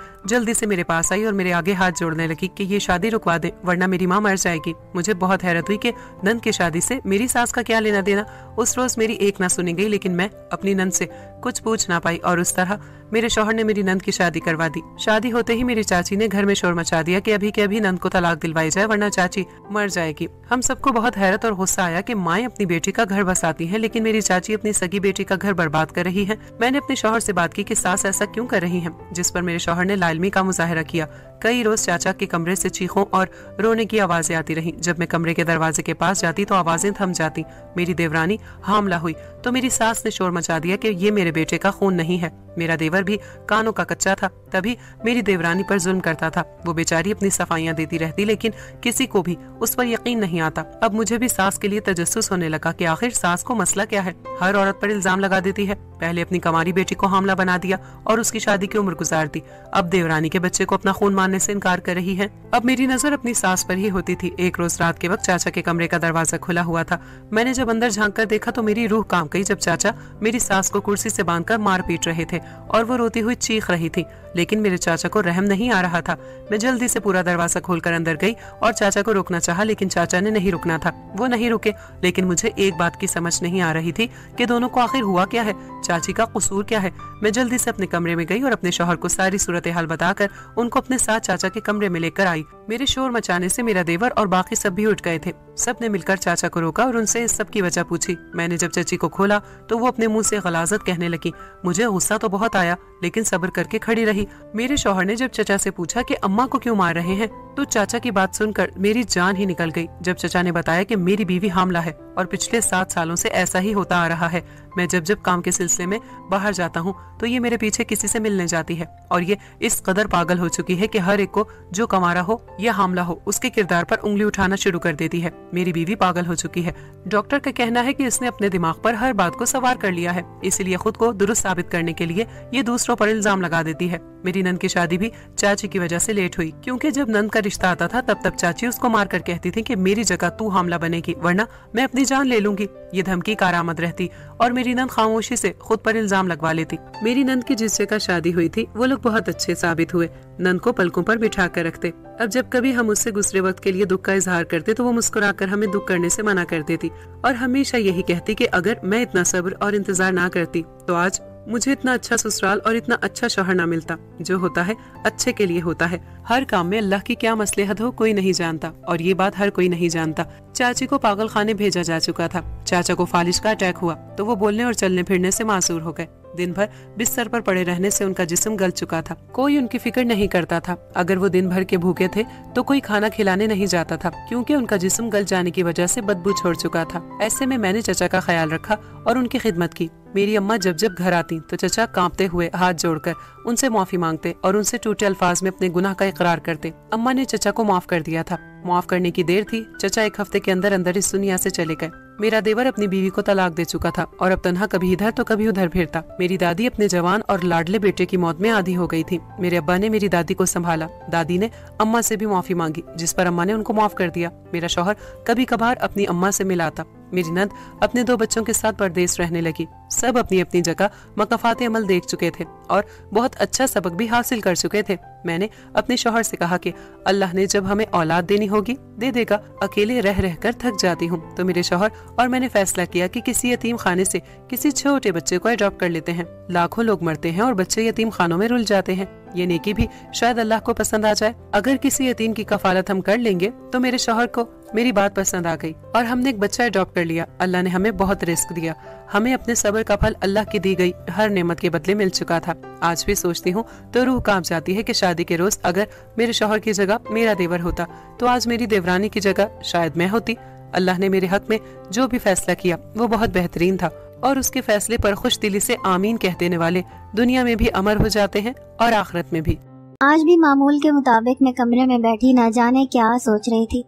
जल्दी से मेरे पास आई और मेरे आगे हाथ जोड़ने लगी कि ये शादी रुकवा दे, वरना मेरी माँ मर जाएगी। मुझे बहुत हैरत हुई कि नंद की शादी से मेरी सास का क्या लेना देना। उस रोज मेरी एक ना सुनी गई, लेकिन मैं अपनी नंद से कुछ पूछ ना पाई और उस तरह मेरे शोहर ने मेरी नंद की शादी करवा दी। शादी होते ही मेरी चाची ने घर में शोर मचा दिया कि अभी के अभी नंद को तलाक दिलवाई जाए, वरना चाची मर जाएगी। हम सबको बहुत हैरत और गुस्सा आया कि माए अपनी बेटी का घर बसाती हैं, लेकिन मेरी चाची अपनी सगी बेटी का घर बर्बाद कर रही है। मैंने अपने शोहर से बात की कि सास ऐसा क्यों कर रही है, जिस पर मेरे शोहर ने लालमी का मुजाहरा किया। कई रोज चाचा के कमरे से चीखों और रोने की आवाज़ें आती रही। जब मैं कमरे के दरवाजे के पास जाती तो आवाज़ें थम जाती। मेरी देवरानी, हामला हुई। तो मेरी सास ने शोर मचा दिया कि ये मेरे बेटे का खून नहीं है। मेरा देवर भी कानों का कच्चा था। तभी मेरी देवरानी पर जुल्म करता था। वो बेचारी अपनी सफाइयाँ देती रहती, लेकिन किसी को भी उस पर यकीन नहीं आता। अब मुझे भी सास के लिए तजस्स होने लगा कि आखिर सास को मसला क्या है? हर औरत पर इल्ज़ाम लगा देती है। पहले अपनी कमारी बेटी को हमला बना दिया और उसकी शादी की उम्र गुजार दी। अब देवरानी के बच्चे को अपना खून मारने से इनकार कर रही है। अब मेरी नज़र अपनी सास पर ही होती थी। एक रोज रात के वक्त चाचा के कमरे का दरवाज़ा खुला हुआ था। मैंने जब अंदर झाँक कर देखा तो मेरी रूह काम गई जब चाचा मेरी सास को कुर्सी से बांधकर मार पीट रहे थे और वो रोती हुई चीख रही थी। लेकिन मेरे चाचा को रहम नहीं आ रहा था। मैं जल्दी से पूरा दरवाज़ा खोलकर अंदर गई और चाचा को रोकना चाहा, लेकिन चाचा ने नहीं रुकना था। वो नहीं रुके, लेकिन मुझे एक बात की समझ नहीं आ रही थी कि दोनों को आखिर हुआ क्या है, चाची का कसूर क्या है। मैं जल्दी से अपने कमरे में गई और अपने शोहर को सारी सूरत हाल बताकर उनको अपने साथ चाचा के कमरे में लेकर आई। मेरे शोर मचाने से मेरा देवर और बाकी सब भी उठ गए थे। सबने मिलकर चाचा को रोका और उनसे इस सब की वजह पूछी। मैंने जब चाची को खोला तो वो अपने मुँह से गलाजत कहने लगी, मुझे गुस्सा तो बहुत आया, लेकिन सब्र करके खड़ी रही। मेरे शोहर ने जब चचा से पूछा कि अम्मा को क्यों मार रहे हैं तो चाचा की बात सुनकर मेरी जान ही निकल गई, जब चचा ने बताया कि मेरी बीवी हामला है और पिछले सात सालों से ऐसा ही होता आ रहा है। मैं जब जब काम के सिलसिले में बाहर जाता हूँ तो ये मेरे पीछे किसी से मिलने जाती है और ये इस कदर पागल हो चुकी है कि हर एक को जो कमारा हो या हामला हो, उसके किरदार पर उंगली उठाना शुरू कर देती है। मेरी बीवी पागल हो चुकी है। डॉक्टर का कहना है कि इसने अपने दिमाग पर हर बात को सवार कर लिया है, इसलिए खुद को दुरुस्त साबित करने के लिए ये दूसरों पर इल्ज़ाम लगा देती है। मेरी नंद की शादी भी चाची की वजह से लेट हुई, क्योंकि जब नंद का रिश्ता आता था, तब तक चाची उसको मार कर कहती थी कि मेरी जगह तू हमला बनेगी, वरना मैं अपनी जान ले लूँगी। ये धमकी कारामद रहती और मेरी नंद खामोशी से खुद पर इल्ज़ाम लगवा लेती। मेरी नंद की जिस जगह शादी हुई थी, वो लोग बहुत अच्छे साबित हुए। नंद को पलकों पर बिठा कर रखते। अब जब कभी हम उससे गुजरे वक्त के लिए दुख का इजहार करते तो वो मुस्कुराकर हमें दुख करने से मना कर देती और हमेशा यही कहती कि अगर मैं इतना सब्र और इंतज़ार ना करती तो आज मुझे इतना अच्छा ससुराल और इतना अच्छा शोहर ना मिलता, जो होता है, अच्छे के लिए होता है। हर काम में अल्लाह की क्या मसलहत हो, कोई नहीं जानता। और ये बात हर कोई नहीं जानता। चाची को पागल खाने भेजा जा चुका था। चाचा को फालिश का अटैक हुआ तो वो बोलने और चलने फिरने से मासूर हो गए। दिन भर बिस्तर पर पड़े रहने से उनका जिस्म गल चुका था। कोई उनकी फ़िक्र नहीं करता था। अगर वो दिन भर के भूखे थे तो कोई खाना खिलाने नहीं जाता था, क्योंकि उनका जिस्म गल जाने की वजह से बदबू छोड़ चुका था। ऐसे में मैंने चचा का ख्याल रखा और उनकी खिदमत की। मेरी अम्मा जब जब घर आती तो चचा कांपते हुए हाथ जोड़कर उनसे माफ़ी मांगते और उनसे टूटे अल्फाज में अपने गुनाह का इकरार करते। अम्मा ने चचा को माफ़ कर दिया था। माफ़ करने की देर थी, चचा एक हफ़्ते के अंदर अंदर इस दुनिया से चले गए। मेरा देवर अपनी बीवी को तलाक दे चुका था और अब तनहा कभी इधर तो कभी उधर फिरता। मेरी दादी अपने जवान और लाडले बेटे की मौत में आधी हो गई थी। मेरे अब्बा ने मेरी दादी को संभाला। दादी ने अम्मा से भी माफ़ी मांगी, जिस पर अम्मा ने उनको माफ़ कर दिया। मेरा शोहर कभी कभार अपनी अम्मा से मिलाता मेरी नंद अपने दो बच्चों के साथ परदेश रहने लगी। सब अपनी अपनी जगह मकफात अमल देख चुके थे और बहुत अच्छा सबक भी हासिल कर चुके थे। मैंने अपने शोहर से कहा कि अल्लाह ने जब हमें औलाद देनी होगी, दे देगा। अकेले रह रह कर थक जाती हूँ। तो मेरे शोहर और मैंने फैसला किया कि किसी यतीम खाने से किसी छोटे बच्चे को अडॉप्ट कर लेते हैं। लाखों लोग मरते हैं और बच्चे यतीम खानों में रुल जाते हैं। ये नेकी भी शायद अल्लाह को पसंद आ जाए। अगर किसी यतीम की कफालत हम कर लेंगे तो मेरे शोहर को मेरी बात पसंद आ गई और हमने एक बच्चा अडॉप्ट कर लिया। अल्लाह ने हमें बहुत रिस्क दिया। हमें अपने सबर का फल अल्लाह की दी गई हर नेमत के बदले मिल चुका था। आज भी सोचती हूँ तो रूह काँप जाती है कि शादी के रोज अगर मेरे शोहर की जगह मेरा देवर होता तो आज मेरी देवरानी की जगह शायद मैं होती। अल्लाह ने मेरे हक में जो भी फैसला किया, वो बहुत बेहतरीन था और उसके फैसले पर खुश दिली से आमीन कह देने वाले दुनिया में भी अमर हो जाते हैं और आखिरत में भी। आज भी मामूल के मुताबिक मैं कमरे में बैठी न जाने क्या सोच रही थी।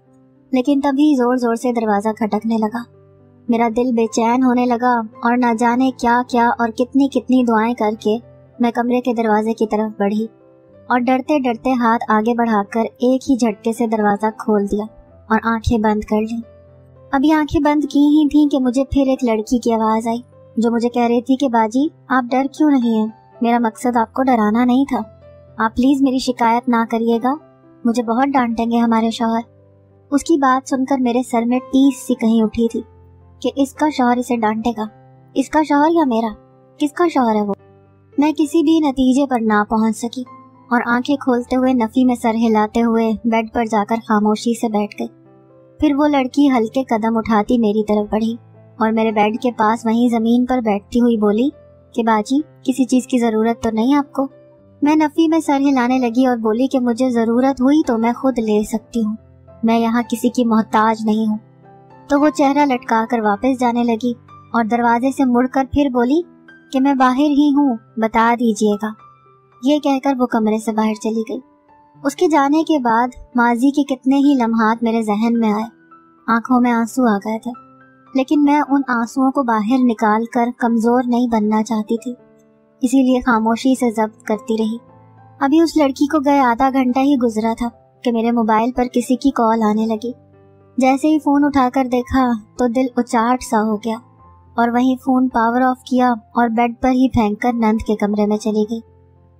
लेकिन तभी ज़ोर ज़ोर से दरवाज़ा खटकने लगा। मेरा दिल बेचैन होने लगा और न जाने क्या क्या और कितनी कितनी दुआएँ करके मैं कमरे के दरवाजे की तरफ़ बढ़ी और डरते डरते हाथ आगे बढ़ाकर एक ही झटके से दरवाज़ा खोल दिया और आँखें बंद कर ली। अभी आँखें बंद की ही थी कि मुझे फिर एक लड़की की आवाज़ आई, जो मुझे कह रही थी कि, बाजी, आप डर क्यों नहीं है? मेरा मकसद आपको डराना नहीं था। आप प्लीज़ मेरी शिकायत ना करिएगा। मुझे बहुत डांटेंगे हमारे शौहर। उसकी बात सुनकर मेरे सर में टीस सी कहीं उठी थी कि इसका शोहर इसे डांटेगा। इसका शोहर या मेरा? किसका शोहर है वो? मैं किसी भी नतीजे पर ना पहुँच सकी और आँखें खोलते हुए नफी में सर हिलाते हुए बेड पर जाकर खामोशी से बैठ गई। फिर वो लड़की हल्के कदम उठाती मेरी तरफ़ बढ़ी और मेरे बेड के पास वहीं ज़मीन पर बैठती हुई बोली, कि बाजी, किसी चीज़ की ज़रूरत तो नहीं आपको? मैं नफी में सर हिलाने लगी और बोली कि मुझे ज़रूरत हुई तो मैं खुद ले सकती हूँ। मैं यहाँ किसी की मोहताज नहीं हूँ। तो वो चेहरा लटका कर वापस जाने लगी और दरवाजे से मुड़कर फिर बोली कि मैं बाहर ही हूँ, बता दीजिएगा। ये कहकर वो कमरे से बाहर चली गई। उसके जाने के बाद माजी के कितने ही लम्हात मेरे जहन में आए। आँखों में आँसू आ गए थे। लेकिन मैं उन आंसुओं को बाहर निकाल कर कमज़ोर नहीं बनना चाहती थी। इसीलिए खामोशी से जब्त करती रही। अभी उस लड़की को गए आधा घंटा ही गुजरा था। कि मेरे मोबाइल पर किसी की कॉल आने लगी। जैसे ही फ़ोन उठाकर देखा तो दिल उचाट सा हो गया और वहीं फ़ोन पावर ऑफ़ किया और बेड पर ही फेंक कर नंद के कमरे में चली गई।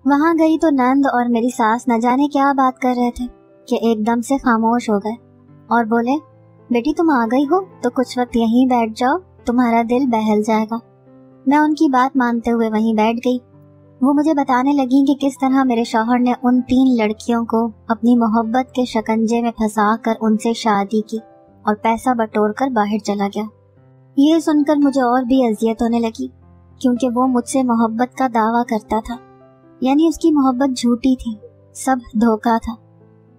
वहाँ गई तो नंद और मेरी सास न जाने क्या बात कर रहे थे कि एकदम से खामोश हो गए और बोले, बेटी, तुम आ गई हो तो कुछ वक्त यहीं बैठ जाओ, तुम्हारा दिल बहल जाएगा। मैं उनकी बात मानते हुए वहीं बैठ गई वो मुझे बताने लगी कि किस तरह मेरे शौहर ने उन तीन लड़कियों को अपनी मोहब्बत के शकंजे में फंसा कर उनसे शादी की और पैसा बटोर कर बाहर चला गया। ये सुनकर मुझे और भी अजियत होने लगी, क्योंकि वो मुझसे मोहब्बत का दावा करता था। यानी उसकी मोहब्बत झूठी थी, सब धोखा था।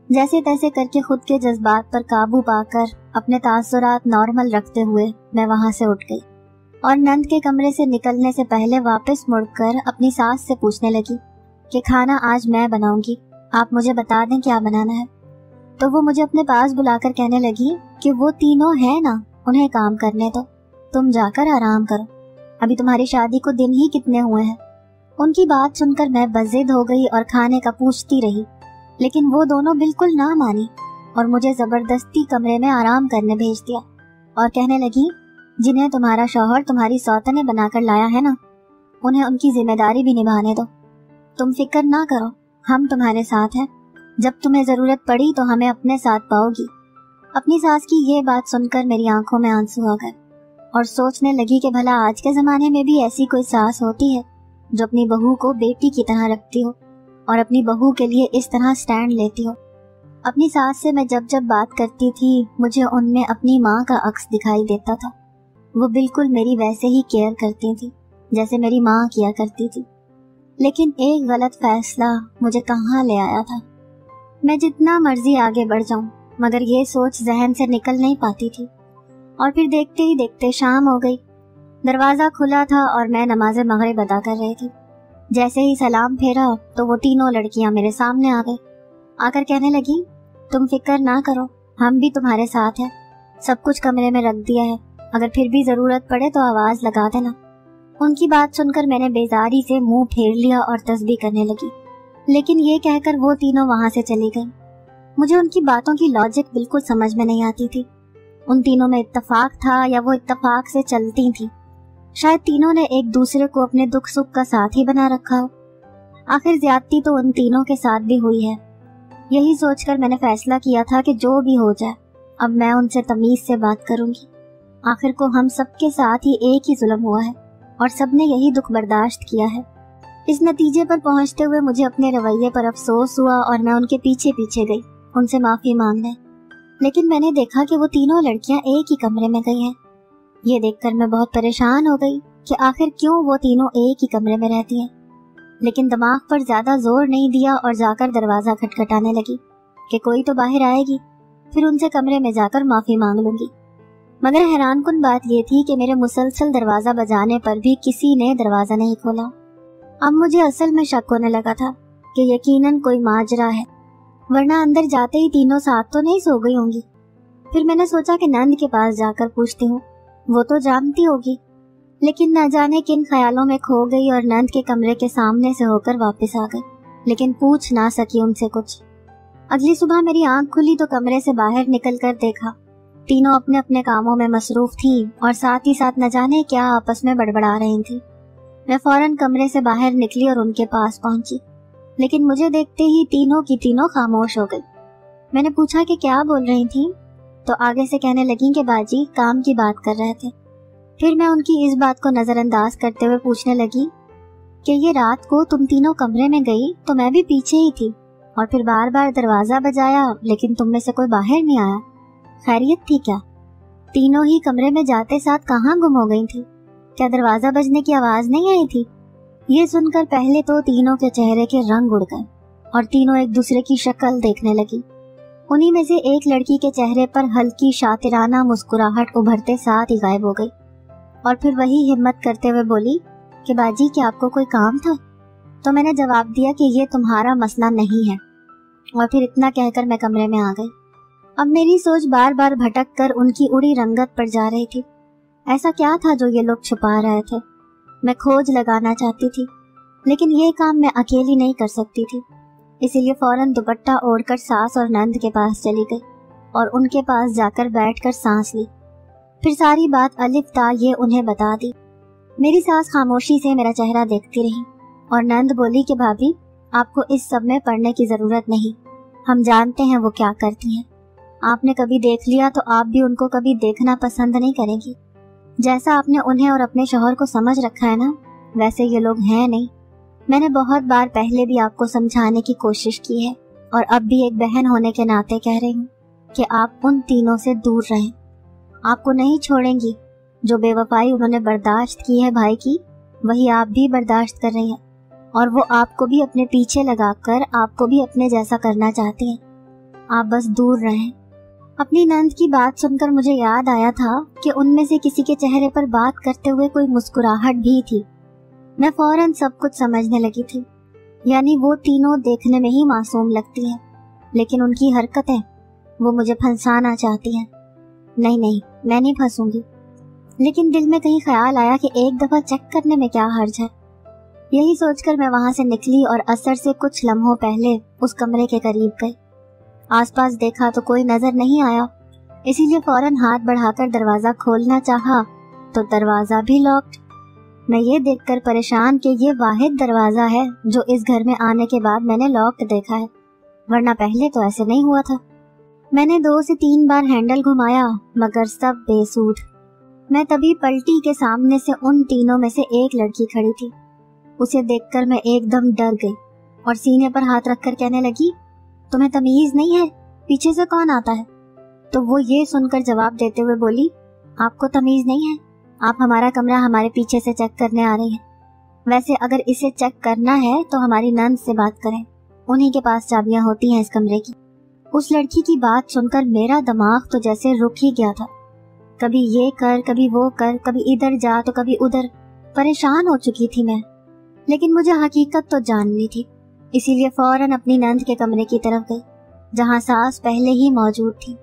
जैसे तैसे करके खुद के जज्बात पर काबू पाकर, अपने तासुरात नॉर्मल रखते हुए मैं वहाँ से उठ गई। और नंद के कमरे से निकलने से पहले वापस मुड़कर अपनी सास से पूछने लगी कि खाना आज मैं बनाऊँगी। आप मुझे बता दें क्या बनाना है। तो वो मुझे अपने पास बुलाकर कहने लगी कि वो तीनों है ना, उन्हें काम करने दो। तुम जाकर आराम करो। अभी तुम्हारी शादी को दिन ही कितने हुए हैं। उनकी बात सुनकर मैं बजिद हो गई और खाने का पूछती रही, लेकिन वो दोनों बिल्कुल ना मानी और मुझे ज़बरदस्ती कमरे में आराम करने भेज दिया और कहने लगी जिन्हें तुम्हारा शौहर तुम्हारी सौतने बनाकर लाया है ना, उन्हें उनकी ज़िम्मेदारी भी निभाने दो। तुम फ़िक्र ना करो, हम तुम्हारे साथ हैं। जब तुम्हें ज़रूरत पड़ी तो हमें अपने साथ पाओगी। अपनी सास की ये बात सुनकर मेरी आँखों में आँसू आ गए और सोचने लगी कि भला आज के जमाने में भी ऐसी कोई सास होती है जो अपनी बहू को बेटी की तरह रखती हो और अपनी बहू के लिए इस तरह स्टैंड लेती हो। अपनी सास से मैं जब जब बात करती थी, मुझे उनमें अपनी माँ का अक्स दिखाई देता था। वो बिल्कुल मेरी वैसे ही केयर करती थी, जैसे मेरी माँ किया करती थी। लेकिन एक गलत फैसला मुझे कहाँ ले आया था? मैं जितना मर्ज़ी आगे बढ़ जाऊँ, मगर ये सोच जहन से निकल नहीं पाती थी। और फिर देखते ही देखते शाम हो गई। दरवाज़ा खुला था और मैं नमाज़ मगरिब अदा कर रही थी। जैसे ही सलाम फेरा तो वो तीनों लड़कियाँ मेरे सामने आ गई। आकर कहने लगी, तुम फ़िक्र ना करो, हम भी तुम्हारे साथ हैं। सब कुछ कमरे में रख दिया है। अगर फिर भी ज़रूरत पड़े तो आवाज़ लगा देना। उनकी बात सुनकर मैंने बेजारी से मुँह फेर लिया और तस्बी करने लगी। लेकिन ये कहकर वो तीनों वहाँ से चली गई मुझे उनकी बातों की लॉजिक बिल्कुल समझ में नहीं आती थी। उन तीनों में इत्तेफाक था या वो इत्तेफाक से चलती थी। शायद तीनों ने एक दूसरे को अपने दुख सुख का साथ ही बना रखा हो। आखिर ज्यादती तो उन तीनों के साथ भी हुई है। यही सोचकर मैंने फैसला किया था कि जो भी हो जाए, अब मैं उनसे तमीज से बात करूँगी। आखिर को हम सबके साथ ही एक ही जुल्म हुआ है और सबने यही दुख बर्दाश्त किया है। इस नतीजे पर पहुँचते हुए मुझे अपने रवैये पर अफसोस हुआ और मैं उनके पीछे पीछे गई। उनसे माफ़ी मांगने लेकिन मैंने देखा कि वो तीनों लड़कियाँ एक ही कमरे में गई हैं। ये देखकर मैं बहुत परेशान हो गई कि आखिर क्यों वो तीनों एक ही कमरे में रहती हैं। लेकिन दिमाग पर ज़्यादा ज़ोर नहीं दिया और जाकर दरवाज़ा खटखटाने लगी कि कोई तो बाहर आएगी, फिर उनसे कमरे में जाकर माफ़ी मांग लूँगी। मगर हैरान कन बात यह थी कि मेरे मुसलसल दरवाज़ा बजाने पर भी किसी ने दरवाज़ा नहीं खोला। अब मुझे असल में शक होने लगा था कि यकीनन कोई माजरा है, वरना अंदर जाते ही तीनों साथ तो नहीं सो गई होंगी। फिर मैंने सोचा कि नंद के पास जाकर पूछती हूँ, वो तो जानती होगी, लेकिन न जाने किन ख्यालों में खो गई और नंद के कमरे के सामने से होकर वापस आ गई, लेकिन पूछ ना सकी उनसे कुछ। अगली सुबह मेरी आँख खुली तो कमरे से बाहर निकल कर देखा तीनों अपने अपने कामों में मसरूफ थी और साथ ही साथ न जाने क्या आपस में बड़बड़ा रही थी। मैं फ़ौरन कमरे से बाहर निकली और उनके पास पहुँची, लेकिन मुझे देखते ही तीनों की तीनों खामोश हो गई। मैंने पूछा कि क्या बोल रही थी? तो आगे से कहने लगी कि बाजी, काम की बात कर रहे थे। फिर मैं उनकी इस बात को नजरअंदाज करते हुए पूछने लगी कि ये रात को तुम तीनों कमरे में गई तो मैं भी पीछे ही थी, और फिर बार बार दरवाज़ा बजाया, लेकिन तुम में से कोई बाहर नहीं आया। खैरियत थी क्या? तीनों ही कमरे में जाते साथ कहाँ गुम हो गई थी? क्या दरवाज़ा बजने की आवाज़ नहीं आई थी? ये सुनकर पहले तो तीनों के चेहरे के रंग उड़ गए और तीनों एक दूसरे की शक्ल देखने लगी। उन्हीं में से एक लड़की के चेहरे पर हल्की शातिराना मुस्कुराहट उभरते साथ ही गायब हो गई और फिर वही हिम्मत करते हुए बोली, कि बाजी, क्या आपको कोई काम था? तो मैंने जवाब दिया कि ये तुम्हारा मसला नहीं है। और फिर इतना कहकर मैं कमरे में आ गई। अब मेरी सोच बार बार भटक कर उनकी उड़ी रंगत पर जा रही थी। ऐसा क्या था जो ये लोग छुपा रहे थे? मैं खोज लगाना चाहती थी, लेकिन ये काम मैं अकेली नहीं कर सकती थी। इसीलिए फ़ौरन दुपट्टा ओढ़कर सास और नंद के पास चली गई और उनके पास जाकर बैठकर सांस ली। फिर सारी बात अलिफ ता ये उन्हें बता दी। मेरी सास खामोशी से मेरा चेहरा देखती रही और नंद बोली कि, भाभी, आपको इस सब में पढ़ने की ज़रूरत नहीं। हम जानते हैं वो क्या करती हैं। आपने कभी देख लिया तो आप भी उनको कभी देखना पसंद नहीं करेंगी। जैसा आपने उन्हें और अपने शोहर को समझ रखा है ना, वैसे ये लोग हैं नहीं। मैंने बहुत बार पहले भी आपको समझाने की कोशिश की है, और अब भी एक बहन होने के नाते कह रही हूँ कि आप उन तीनों से दूर रहें। आपको नहीं छोड़ेंगी। जो बेवफाई उन्होंने बर्दाश्त की है भाई की, वही आप भी बर्दाश्त कर रही हैं, और वो आपको भी अपने पीछे लगाकर आपको भी अपने जैसा करना चाहती हैं। आप बस दूर रहें। अपनी नंद की बात सुनकर मुझे याद आया था कि उनमें से किसी के चेहरे पर बात करते हुए कोई मुस्कुराहट भी थी। मैं फ़ौरन सब कुछ समझने लगी थी। यानी वो तीनों देखने में ही मासूम लगती हैं, लेकिन उनकी हरकतें, वो मुझे फंसाना चाहती हैं। नहीं नहीं, मैं नहीं फंसूँगी। लेकिन दिल में कहीं ख्याल आया कि एक दफ़ा चेक करने में क्या हर्ज है। यही सोचकर मैं वहाँ से निकली और असर से कुछ लम्हों पहले उस कमरे के करीब गई। आसपास देखा तो कोई नज़र नहीं आया। इसीलिए फ़ौरन हाथ बढ़ाकर दरवाज़ा खोलना चाहा तो दरवाज़ा भी लॉक्ड मैं ये देखकर परेशान कि ये वाहिद दरवाज़ा है जो इस घर में आने के बाद मैंने लॉक्ड देखा है, वरना पहले तो ऐसे नहीं हुआ था। मैंने दो से तीन बार हैंडल घुमाया, मगर सब बेसूद। मैं तभी पलटी के सामने से उन तीनों में से एक लड़की खड़ी थी। उसे देखकर मैं एकदम डर गई और सीने पर हाथ रखकर कहने लगी तुम्हें तमीज नहीं है? पीछे से कौन आता है? तो वो ये सुनकर जवाब देते हुए बोली, आपको तमीज नहीं है? आप हमारा कमरा हमारे पीछे से चेक करने आ रही हैं। वैसे अगर इसे चेक करना है तो हमारी नंद से बात करें। उन्हीं के पास चाबियाँ होती हैं इस कमरे की। उस लड़की की बात सुनकर मेरा दिमाग तो जैसे रुक ही गया था। कभी ये कर, कभी वो कर, कभी इधर जा तो कभी उधर। परेशान हो चुकी थी मैं। लेकिन मुझे हकीकत तो जाननी थी। इसीलिए फ़ौरन अपनी नंद के कमरे की तरफ़ गई, जहाँ सास पहले ही मौजूद थी।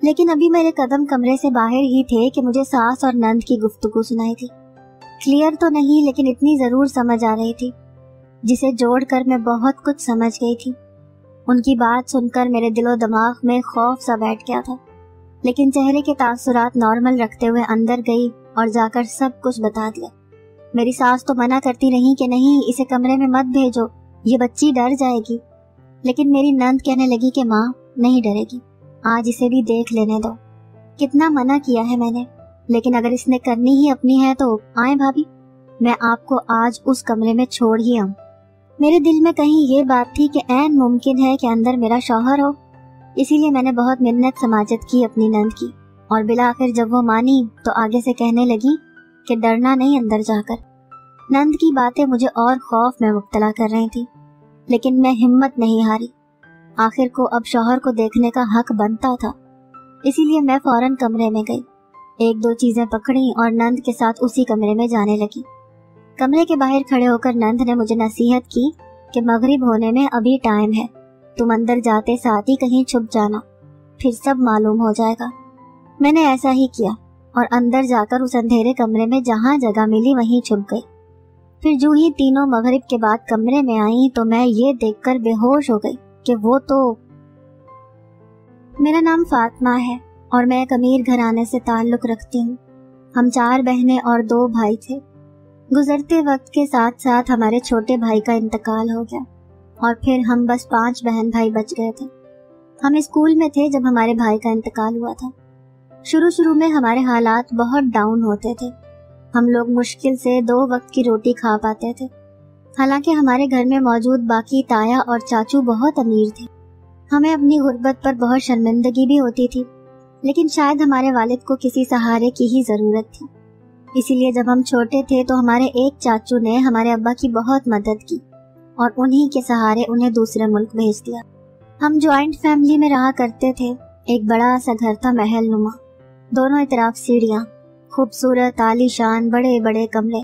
लेकिन अभी मेरे कदम कमरे से बाहर ही थे कि मुझे सास और नंद की गुफ्तगू सुनाई थी क्लियर तो नहीं, लेकिन इतनी ज़रूर समझ आ रही थी, जिसे जोड़कर मैं बहुत कुछ समझ गई थी। उनकी बात सुनकर मेरे दिलो दिमाग में खौफ सा बैठ गया था, लेकिन चेहरे के तासुरात नॉर्मल रखते हुए अंदर गई और जाकर सब कुछ बता दिया। मेरी सास तो मना करती रही कि नहीं, इसे कमरे में मत भेजो। ये बच्ची डर जाएगी। लेकिन मेरी नंद कहने लगी कि माँ, नहीं डरेगी। आज इसे भी देख लेने दो। कितना मना किया है मैंने। लेकिन अगर इसने करनी ही अपनी है तो आए भाभी, मैं आपको आज उस कमरे में छोड़ ही आऊँ। मेरे दिल में कहीं ये बात थी कि ऐन मुमकिन है कि अंदर मेरा शौहर हो। इसीलिए मैंने बहुत मिन्नत समाजत की अपनी नंद की। और बिला आखिर जब वो मानी तो आगे से कहने लगी कि डरना नहीं अंदर जाकर। नंद की बातें मुझे और खौफ में मुबतला कर रही थी। लेकिन मैं हिम्मत नहीं हारी। आखिर को अब शोहर को देखने का हक बनता था। इसीलिए मैं फ़ौरन कमरे में गई। एक दो चीज़ें पकड़ी और नंद के साथ उसी कमरे में जाने लगी। कमरे के बाहर खड़े होकर नंद ने मुझे नसीहत की कि मगरिब होने में अभी टाइम है। तुम अंदर जाते साथ ही कहीं छुप जाना, फिर सब मालूम हो जाएगा। मैंने ऐसा ही किया और अंदर जाकर उस अंधेरे कमरे में जहाँ जगह मिली वहीं छुप गई। फिर जो ही तीनों मगरिब के बाद कमरे में आई तो मैं ये देखकर बेहोश हो गई कि वो तो मेरा नाम फातिमा है और मैं एक अमीर घराने से ताल्लुक रखती हूँ। हम चार बहनें और दो भाई थे। गुजरते वक्त के साथ साथ हमारे छोटे भाई का इंतकाल हो गया और फिर हम बस पाँच बहन भाई बच गए थे। हम स्कूल में थे जब हमारे भाई का इंतकाल हुआ था। शुरू शुरू में हमारे हालात बहुत डाउन होते थे। हम लोग मुश्किल से दो वक्त की रोटी खा पाते थे। हालाँकि हमारे घर में मौजूद बाकी ताया और चाचू बहुत अमीर थे। हमें अपनी गुर्बत पर बहुत शर्मिंदगी भी होती थी, लेकिन शायद हमारे वालिद को किसी सहारे की ही ज़रूरत थी। इसीलिए जब हम छोटे थे तो हमारे एक चाचू ने हमारे अब्बा की बहुत मदद की और उन्हीं के सहारे उन्हें दूसरे मुल्क भेज दिया। हम ज्वाइंट फैमिली में रहा करते थे, एक बड़ा सा घर था महल नुमा। दोनों तरफ़ सीढ़ियाँ खूबसूरत, आलीशान बड़े बड़े कमरे,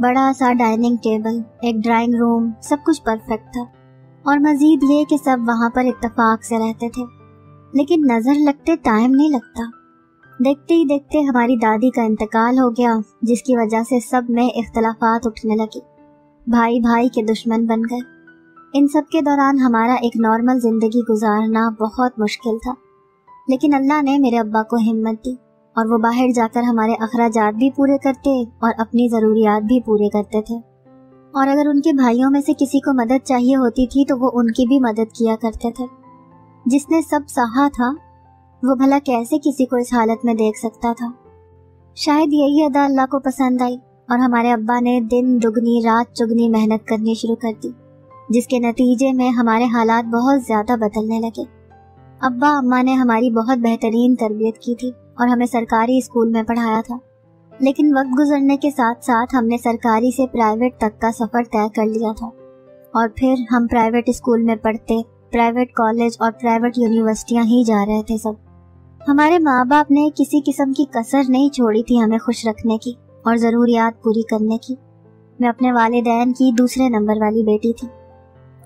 बड़ा सा डाइनिंग टेबल, एक ड्राइंग रूम, सब कुछ परफेक्ट था। और मजीद ये कि सब वहाँ पर इत्तेफाक से रहते थे। लेकिन नज़र लगते टाइम नहीं लगता। देखते ही देखते हमारी दादी का इंतकाल हो गया, जिसकी वजह से सब में इख्तलाफात उठने लगे। भाई भाई के दुश्मन बन गए। इन सब के दौरान हमारा एक नॉर्मल ज़िंदगी गुजारना बहुत मुश्किल था। लेकिन अल्लाह ने मेरे अब्बा को हिम्मत दी। और वो बाहर जाकर हमारे अखराज भी पूरे करते और अपनी ज़रूरियात भी पूरे करते थे। और अगर उनके भाइयों में से किसी को मदद चाहिए होती थी तो वो उनकी भी मदद किया करते थे। जिसने सब सहा था, वो भला कैसे किसी को इस हालत में देख सकता था? शायद यही अदा अल्लाह को पसंद आई और हमारे अब्बा ने दिन दुगनी, रात चुगनी मेहनत करनी शुरू कर दी, जिसके नतीजे में हमारे हालात बहुत ज़्यादा बदलने लगे। अब्बा, अम्मा ने हमारी बहुत बेहतरीन तरबियत की थी। और हमें सरकारी स्कूल में पढ़ाया था। लेकिन वक्त गुजरने के साथ साथ हमने सरकारी से प्राइवेट तक का सफ़र तय कर लिया था। और फिर हम प्राइवेट स्कूल में पढ़ते, प्राइवेट कॉलेज और प्राइवेट यूनिवर्सिटियाँ ही जा रहे थे सब। हमारे माँ बाप ने किसी किस्म की कसर नहीं छोड़ी थी हमें खुश रखने की और ज़रूरियात पूरी करने की। मैं अपने वालदेन की दूसरे नंबर वाली बेटी थी।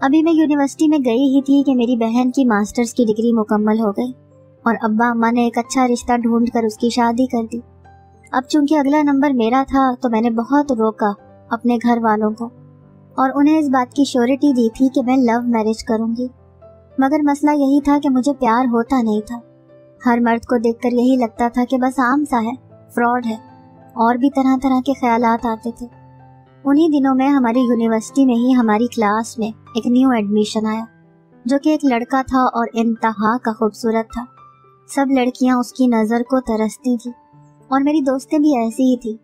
अभी मैं यूनिवर्सिटी में गई ही थी कि मेरी बहन की मास्टर्स की डिग्री मुकम्मल हो गई। और अब्बा अम्मा ने एक अच्छा रिश्ता ढूंढ कर उसकी शादी कर दी। अब चूँकि अगला नंबर मेरा था तो मैंने बहुत रोका अपने घर वालों को और उन्हें इस बात की श्योरिटी दी थी कि मैं लव मैरिज करूँगी। मगर मसला यही था कि मुझे प्यार होता नहीं था। हर मर्द को देखकर यही लगता था कि बस आम सा है, फ्रॉड है और भी तरह तरह के ख्याल आते थे। उन्हीं दिनों में हमारी यूनिवर्सिटी में ही हमारी क्लास में एक न्यू एडमिशन आया, जो कि एक लड़का था और इंतहा का खूबसूरत था। सब लड़कियाँ उसकी नज़र को तरसती थी, और मेरी दोस्तें भी ऐसी ही थी।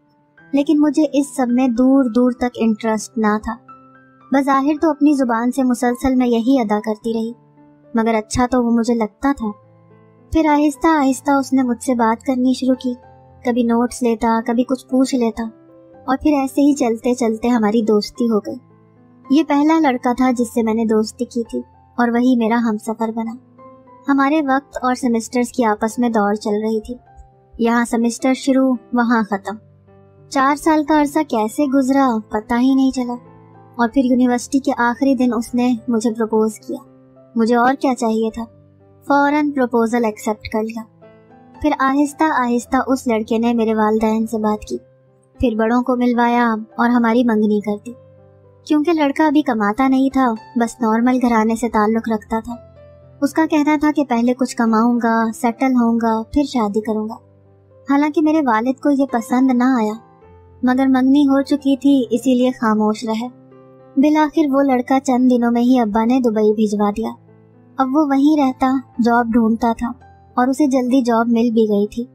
लेकिन मुझे इस सब में दूर दूर तक इंटरेस्ट ना था। बज़ाहिर तो अपनी ज़ुबान से मुसलसल मैं यही अदा करती रही, मगर अच्छा तो वो मुझे लगता था। फिर आहिस्ता आहिस्ता उसने मुझसे बात करनी शुरू की, कभी नोट्स लेता, कभी कुछ पूछ लेता, और फिर ऐसे ही चलते चलते हमारी दोस्ती हो गई। ये पहला लड़का था जिससे मैंने दोस्ती की थी, और वही मेरा हम सफ़र बना। हमारे वक्त और सेमेस्टर्स की आपस में दौड़ चल रही थी। यहाँ सेमेस्टर शुरू, वहाँ खत्म। चार साल का अरसा कैसे गुजरा, पता ही नहीं चला। और फिर यूनिवर्सिटी के आखिरी दिन उसने मुझे प्रपोज किया। मुझे और क्या चाहिए था? फ़ौरन प्रपोजल एक्सेप्ट कर लिया। फिर आहिस्ता आहिस्ता उस लड़के ने मेरे वालदेन से बात की। फिर बड़ों को मिलवाया और हमारी मंगनी कर दी। क्योंकि लड़का अभी कमाता नहीं था, बस नॉर्मल घराने से ताल्लुक रखता था। उसका कहना था कि पहले कुछ कमाऊँगा सेटल होऊँगा, फिर शादी करूँगा। हालाँकि मेरे वालिद को ये पसंद ना आया। मगर मंगनी हो चुकी थी, इसीलिए खामोश रहे। बिलाखिर वो लड़का चंद दिनों में ही अब्बा ने दुबई भिजवा दिया। अब वो वहीं रहता, जॉब ढूंढता था, और उसे जल्दी जॉब मिल भी गई थी।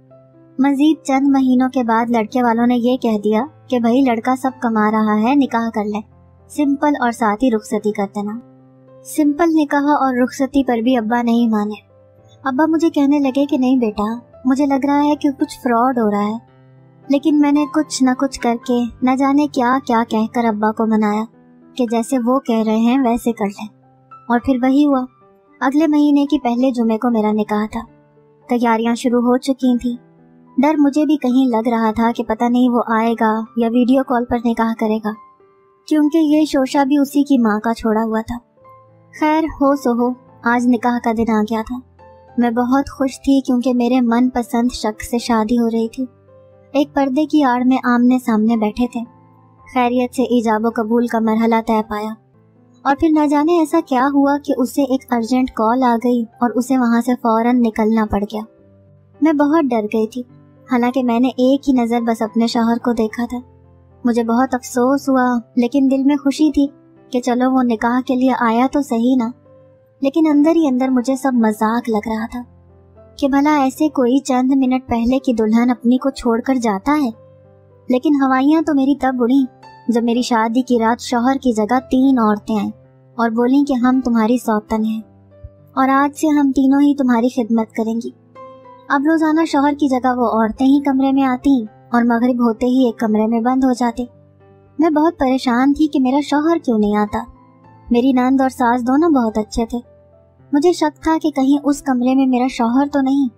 मजीद चंद महीनों के बाद लड़के वालों ने ये कह दिया कि, भाई, लड़का सब कमा रहा है, निकाह कर ले। सिंपल और साथ ही रुखसती कर देना। सिंपल ने कहा और रुखसती पर भी अब्बा नहीं माने। अब्बा मुझे कहने लगे कि नहीं बेटा, मुझे लग रहा है कि कुछ फ्रॉड हो रहा है। लेकिन मैंने कुछ न कुछ करके, न जाने क्या क्या कहकर अब्बा को मनाया, कि जैसे वो कह रहे हैं, वैसे कर ले। और फिर वही हुआ। अगले महीने की पहले जुमे को मेरा निकाह था। तैयारियाँ शुरू हो चुकी थी। डर मुझे भी कहीं लग रहा था कि पता नहीं वो आएगा या वीडियो कॉल पर निकाह करेगा, क्योंकि ये शोशा भी उसी की माँ का छोड़ा हुआ था। खैर, हो सो हो। आज निकाह का दिन आ गया था। मैं बहुत खुश थी क्योंकि मेरे मन पसंद शख्स से शादी हो रही थी। एक पर्दे की आड़ में आमने सामने बैठे थे। खैरियत से ईजाबो कबूल का मरहला तय पाया। और फिर न जाने ऐसा क्या हुआ कि उसे एक अर्जेंट कॉल आ गई और उसे वहाँ से फ़ौरन निकलना पड़ गया। मैं बहुत डर गई थी। हालाँकि मैंने एक ही नज़र बस अपने शोहर को देखा था। मुझे बहुत अफसोस हुआ, लेकिन दिल में खुशी थी कि चलो वो निकाह के लिए आया तो सही ना। लेकिन अंदर ही अंदर मुझे सब मज़ाक लग रहा था कि भला ऐसे कोई चंद मिनट पहले की दुल्हन अपनी को छोड़कर जाता है। लेकिन हवाइयाँ तो मेरी तब उड़ी जब मेरी शादी की रात शोहर की जगह तीन औरतें आई और बोली कि हम तुम्हारी सौतन हैं और आज से हम तीनों ही तुम्हारी खिदमत करेंगी। अब रोज़ाना शोहर की जगह वो औरतें ही कमरे में आती और मगरिब होते ही एक कमरे में बंद हो जाते। मैं बहुत परेशान थी कि मेरा शोहर क्यों नहीं आता। मेरी नंद और सास दोनों बहुत अच्छे थे। मुझे शक था कि कहीं उस कमरे में मेरा शौहर तो नहीं।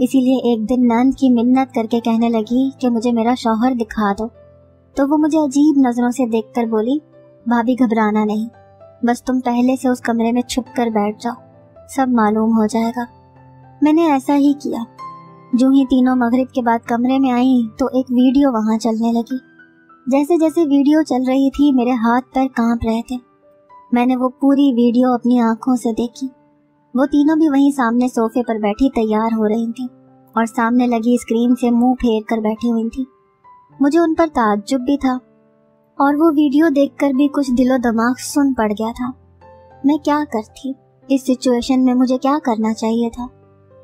इसीलिए एक दिन नंद की मिन्नत करके कहने लगी कि मुझे मेरा शौहर दिखा दो। तो वो मुझे अजीब नज़रों से देखकर बोली, भाभी, घबराना नहीं। बस तुम पहले से उस कमरे में छुप कर बैठ जाओ। सब मालूम हो जाएगा। मैंने ऐसा ही किया। जो ही तीनों मगरिब के बाद कमरे में आई तो एक वीडियो वहाँ चलने लगी। जैसे जैसे वीडियो चल रही थी, मेरे हाथ पैर काँप रहे थे। मैंने वो पूरी वीडियो अपनी आँखों से देखी। वो तीनों भी वहीं सामने सोफे पर बैठी तैयार हो रही थी और सामने लगी स्क्रीन से मुँह फेर कर बैठी हुई थी। मुझे उन पर ताज्जुब भी था और वो वीडियो देखकर भी कुछ दिलो दिमाग सुन पड़ गया था। मैं क्या करती? इस सिचुएशन में मुझे क्या करना चाहिए था?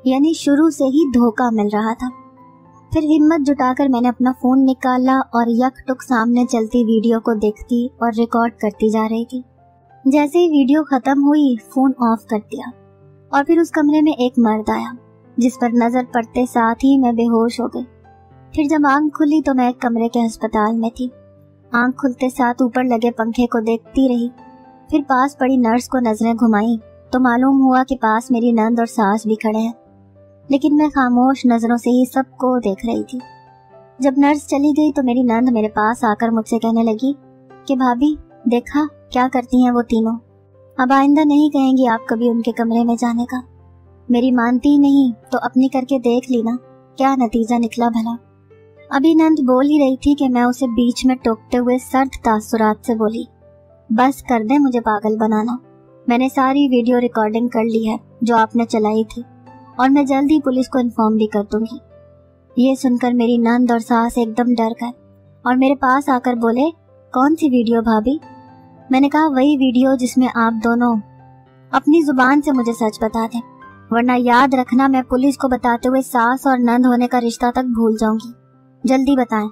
यानी शुरू से ही धोखा मिल रहा था। फिर हिम्मत जुटाकर मैंने अपना फ़ोन निकाला और यक टुक सामने चलती वीडियो को देखती और रिकॉर्ड करती जा रही थी। जैसे ही वीडियो खत्म हुई, फ़ोन ऑफ़ कर दिया और फिर उस कमरे में एक मर्द आया, जिस पर नज़र पड़ते साथ ही मैं बेहोश हो गई। फिर जब आँख खुली तो मैं एक कमरे के अस्पताल में थी। आँख खुलते साथ ऊपर लगे पंखे को देखती रही। फिर पास पड़ी नर्स को नज़रें घुमाई तो मालूम हुआ कि पास मेरी नंद और सास भी खड़े हैं। लेकिन मैं खामोश नज़रों से ही सबको देख रही थी। जब नर्स चली गई तो मेरी नंद मेरे पास आकर मुझसे कहने लगी कि, भाभी, देखा क्या करती हैं वो तीनों? अब आइंदा नहीं कहेंगी आप कभी उनके कमरे में जाने का। मेरी मानती नहीं तो अपनी करके देख लेना क्या नतीजा निकला भला? अभी नंद बोल ही रही थी कि मैं उसे बीच में टोकते हुए सर्द तासुरात से बोली, बस कर दे मुझे पागल बनाना। मैंने सारी वीडियो रिकॉर्डिंग कर ली है, जो आपने चलाई थी। और मैं जल्द ही पुलिस को इन्फॉर्म भी कर दूँगी। ये सुनकर मेरी नंद और सास एकदम डर गए और मेरे पास आकर बोले, कौन सी वीडियो भाभी? मैंने कहा, वही वीडियो जिसमें आप दोनों अपनी ज़ुबान से मुझे सच बता दें, वरना याद रखना मैं पुलिस को बताते हुए सास और नंद होने का रिश्ता तक भूल जाऊँगी। जल्दी बताएँ।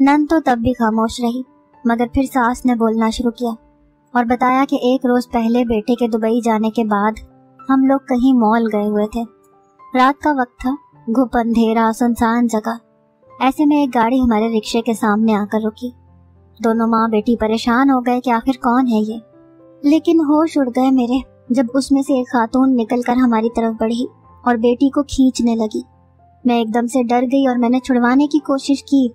नंद तो तब भी खामोश रही, मगर फिर सास ने बोलना शुरू किया और बताया कि एक रोज पहले बेटे के दुबई जाने के बाद हम लोग कहीं मॉल गए हुए थे। रात का वक्त था घुप अंधेरा, सुनसान जगह। ऐसे में एक गाड़ी हमारे रिक्शे के सामने आकर रुकी। दोनों माँ बेटी परेशान हो गए कि आखिर कौन है ये? लेकिन होश उड़ गए मेरे, जब उसमें से एक खातून निकलकर हमारी तरफ़ बढ़ी और बेटी को खींचने लगी। मैं एकदम से डर गई और मैंने छुड़वाने की कोशिश की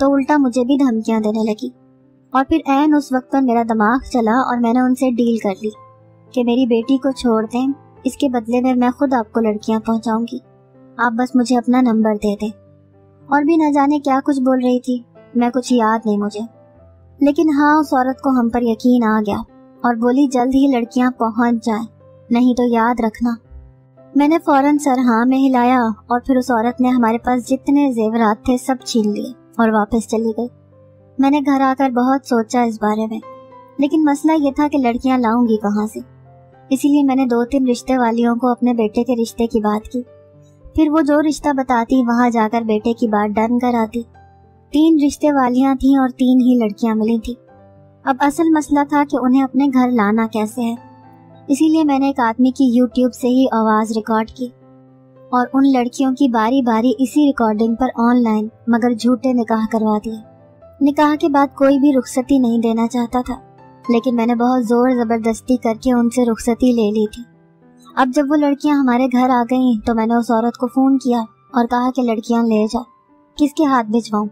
तो उल्टा मुझे भी धमकियाँ देने लगी। और फिर एन उस वक्त पर मेरा दिमाग चला और मैंने उनसे डील कर ली। कि मेरी बेटी को छोड़ दें, इसके बदले में मैं खुद आपको लड़कियाँ पहुंचाऊँगी। आप बस मुझे अपना नंबर दे दें। और भी न जाने क्या कुछ बोल रही थी, मैं कुछ याद नहीं मुझे। लेकिन हाँ उस औरत को हम पर यकीन आ गया और बोली, जल्द ही लड़कियाँ पहुँच जाए, नहीं तो याद रखना। मैंने फ़ौरन सर हाँ में हिलाया और फिर उस औरत ने हमारे पास जितने जेवरात थे सब छीन लिए और वापस चली गई। मैंने घर आकर बहुत सोचा इस बारे में, लेकिन मसला ये था कि लड़कियाँ लाऊँगी कहाँ से? इसीलिए मैंने दो तीन रिश्ते वालियों को अपने बेटे के रिश्ते की बात की। फिर वो जो रिश्ता बताती, वहाँ जाकर बेटे की बात डन कर आती तीन रिश्ते वालियाँ थीं और तीन ही लड़कियाँ मिली थी। अब असल मसला था कि उन्हें अपने घर लाना कैसे है। इसीलिए मैंने एक आदमी की यूट्यूब से ही आवाज़ रिकॉर्ड की और उन लड़कियों की बारी बारी इसी रिकॉर्डिंग पर ऑनलाइन मगर झूठे निकाह करवा दिए। निकाह के बाद कोई भी रुखसती नहीं देना चाहता था। लेकिन मैंने बहुत ज़ोर ज़बरदस्ती करके उनसे रुखसती ले ली थी। अब जब वो लड़कियाँ हमारे घर आ गईं तो मैंने उस औरत को फ़ोन किया और कहा कि, लड़कियाँ, ले जा। किसके हाथ भिजवाऊं?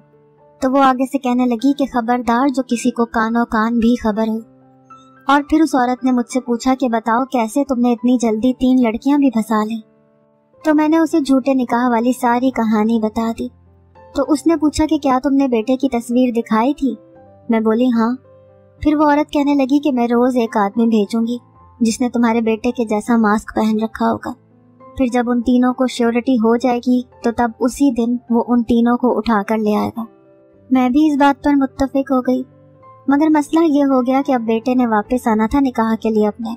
तो वो आगे से कहने लगी कि, खबरदार, जो किसी को कानो कान भी खबर हुई और फिर उस औरत ने मुझसे पूछा कि, बताओ, कैसे तुमने इतनी जल्दी तीन लड़कियाँ भी फंसा ली? तो मैंने उसे झूठे निकाह वाली सारी कहानी बता दी। तो उसने पूछा कि, क्या तुमने बेटे की तस्वीर दिखाई थी? मैं बोली हाँ। फिर वो औरत कहने लगी कि मैं रोज एक आदमी भेजूँगी, जिसने तुम्हारे बेटे के जैसा मास्क पहन रखा होगा। फिर जब उन तीनों को श्योरिटी हो जाएगी तो तब उसी दिन वो उन तीनों को उठा कर ले आएगा। मैं भी इस बात पर मुत्तफिक हो गई। मगर मसला ये हो गया कि अब बेटे ने वापस आना था निकाह के लिए अपने।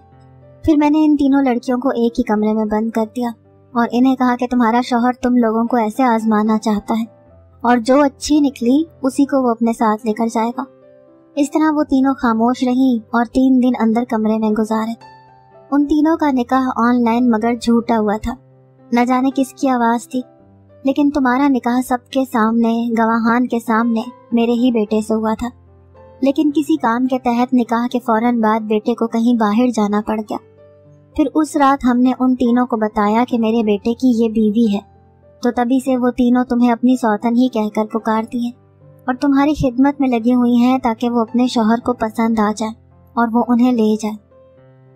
फिर मैंने इन तीनों लड़कियों को एक ही कमरे में बंद कर दिया और इन्हें कहा कि तुम्हारा शोहर तुम लोगों को ऐसे आजमाना चाहता है। और जो अच्छी निकली, उसी को वो अपने साथ लेकर जाएगा। इस तरह वो तीनों खामोश रही और तीन दिन अंदर कमरे में गुजारे। उन तीनों का निकाह ऑनलाइन मगर झूठा हुआ था। न जाने किसकी आवाज़ थी, लेकिन तुम्हारा निकाह सबके सामने, गवाहान के सामने मेरे ही बेटे से हुआ था। लेकिन किसी काम के तहत निकाह के फ़ौरन बाद बेटे को कहीं बाहर जाना पड़ गया। फिर उस रात हमने उन तीनों को बताया कि मेरे बेटे की ये बीवी है तो तभी से वो तीनों तुम्हें अपनी सौतन ही कहकर पुकारती हैं। और तुम्हारी खिदमत में लगी हुई हैं ताकि वो अपने शोहर को पसंद आ जाए और वो उन्हें ले जाए।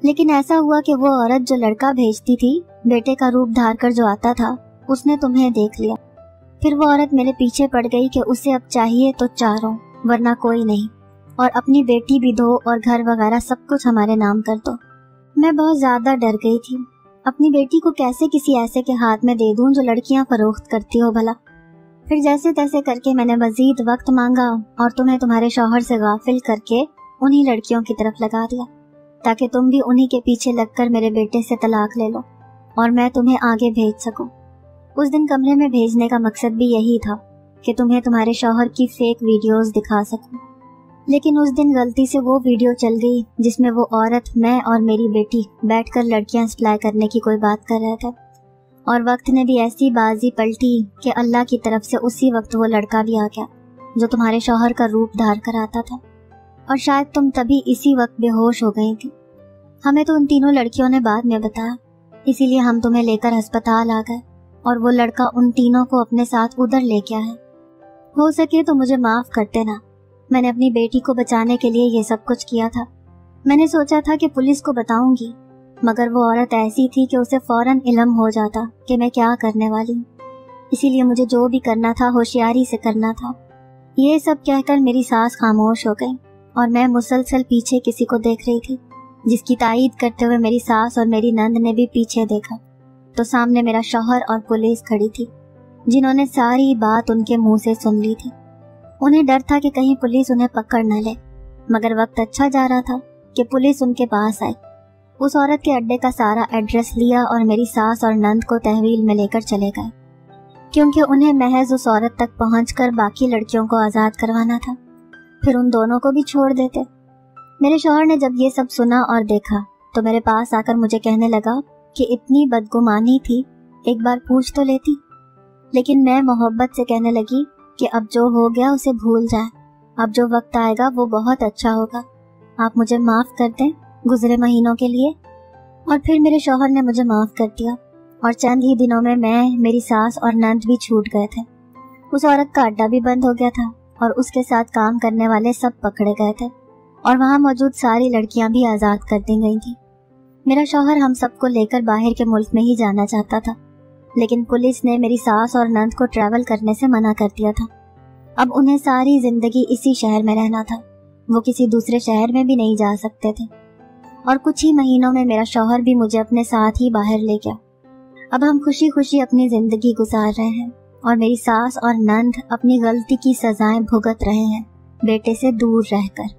लेकिन ऐसा हुआ कि वो औरत जो लड़का भेजती थी, बेटे का रूप धार कर जो आता था, उसने तुम्हें देख लिया। फिर वो औरत मेरे पीछे पड़ गई कि उसे अब चाहिए तो चारों, वरना कोई नहीं, और अपनी बेटी भी दो और घर वगैरह सब कुछ हमारे नाम कर दो। मैं बहुत ज़्यादा डर गई थी। अपनी बेटी को कैसे किसी ऐसे के हाथ में दे दूँ जो लड़कियाँ फरोख्त करती हो भला? फिर जैसे तैसे करके मैंने मजीद वक्त मांगा और तुम्हें तुम्हारे शोहर से गाफिल करके उन्हीं लड़कियों की तरफ़ लगा दिया, ताकि तुम भी उन्हीं के पीछे लगकर मेरे बेटे से तलाक ले लो और मैं तुम्हें आगे भेज सकूँ। उस दिन कमरे में भेजने का मकसद भी यही था कि तुम्हें तुम्हारे शोहर की फेक वीडियोस दिखा सकूँ। लेकिन उस दिन गलती से वो वीडियो चल गई, जिसमें वो औरत, मैं और मेरी बेटी बैठकर लड़कियाँ सप्लाई करने की कोई बात कर रहे थे और वक्त ने भी ऐसी बाजी पलटी कि अल्लाह की तरफ़ से उसी वक्त वो लड़का भी आ गया, जो तुम्हारे शौहर का रूप धार कर आता था। और शायद तुम तभी इसी वक्त बेहोश हो गई थी। हमें तो उन तीनों लड़कियों ने बाद में बताया। इसीलिए हम तुम्हें लेकर अस्पताल आ गए और वो लड़का उन तीनों को अपने साथ उधर ले गया है हो सके तो मुझे माफ़ कर देना। मैंने अपनी बेटी को बचाने के लिए ये सब कुछ किया था। मैंने सोचा था कि पुलिस को बताऊँगी मगर वो औरत ऐसी थी कि उसे फ़ौरन इलम हो जाता कि मैं क्या करने वाली। इसीलिए मुझे जो भी करना था, होशियारी से करना था। ये सब कहकर मेरी सास खामोश हो गई और मैं मुसलसल पीछे किसी को देख रही थी, जिसकी तायद करते हुए मेरी सास और मेरी नंद ने भी पीछे देखा। तो सामने मेरा शौहर और पुलिस खड़ी थी, जिन्होंने सारी बात उनके मुँह से सुन ली थी। उन्हें डर था कि कहीं पुलिस उन्हें पकड़ न ले, मगर वक्त अच्छा जा रहा था कि पुलिस उनके पास आई। उस औरत के अड्डे का सारा एड्रेस लिया और मेरी सास और नंद को तहवील में लेकर चले गए, क्योंकि उन्हें महज उस औरत तक पहुंचकर बाकी लड़कियों को आज़ाद करवाना था। फिर उन दोनों को भी छोड़ देते। मेरे शोहर ने जब ये सब सुना और देखा तो मेरे पास आकर मुझे कहने लगा कि इतनी बदगुमानी थी, एक बार पूछ तो लेती। लेकिन मैं मोहब्बत से कहने लगी कि अब जो हो गया उसे भूल जाए। अब जो वक्त आएगा वो बहुत अच्छा होगा। आप मुझे माफ़ कर दें। गुजरे महीनों के लिए। और फिर मेरे शोहर ने मुझे माफ़ कर दिया। और चंद ही दिनों में मैं, मेरी सास और नंद भी छूट गए थे। उस औरत का अड्डा भी बंद हो गया था और उसके साथ काम करने वाले सब पकड़े गए थे। और वहाँ मौजूद सारी लड़कियाँ भी आज़ाद कर दी गई थी। मेरा शौहर हम सबको लेकर बाहर के मुल्क में ही जाना चाहता था। लेकिन पुलिस ने मेरी सास और नंद को ट्रैवल करने से मना कर दिया था। अब उन्हें सारी ज़िंदगी इसी शहर में रहना था। वो किसी दूसरे शहर में भी नहीं जा सकते थे। और कुछ ही महीनों में मेरा शौहर भी मुझे अपने साथ ही बाहर ले गया। अब हम खुशी खुशी अपनी ज़िंदगी गुजार रहे हैं और मेरी सास और नंद अपनी गलती की सजाएँ भुगत रहे हैं, बेटे से दूर रहकर।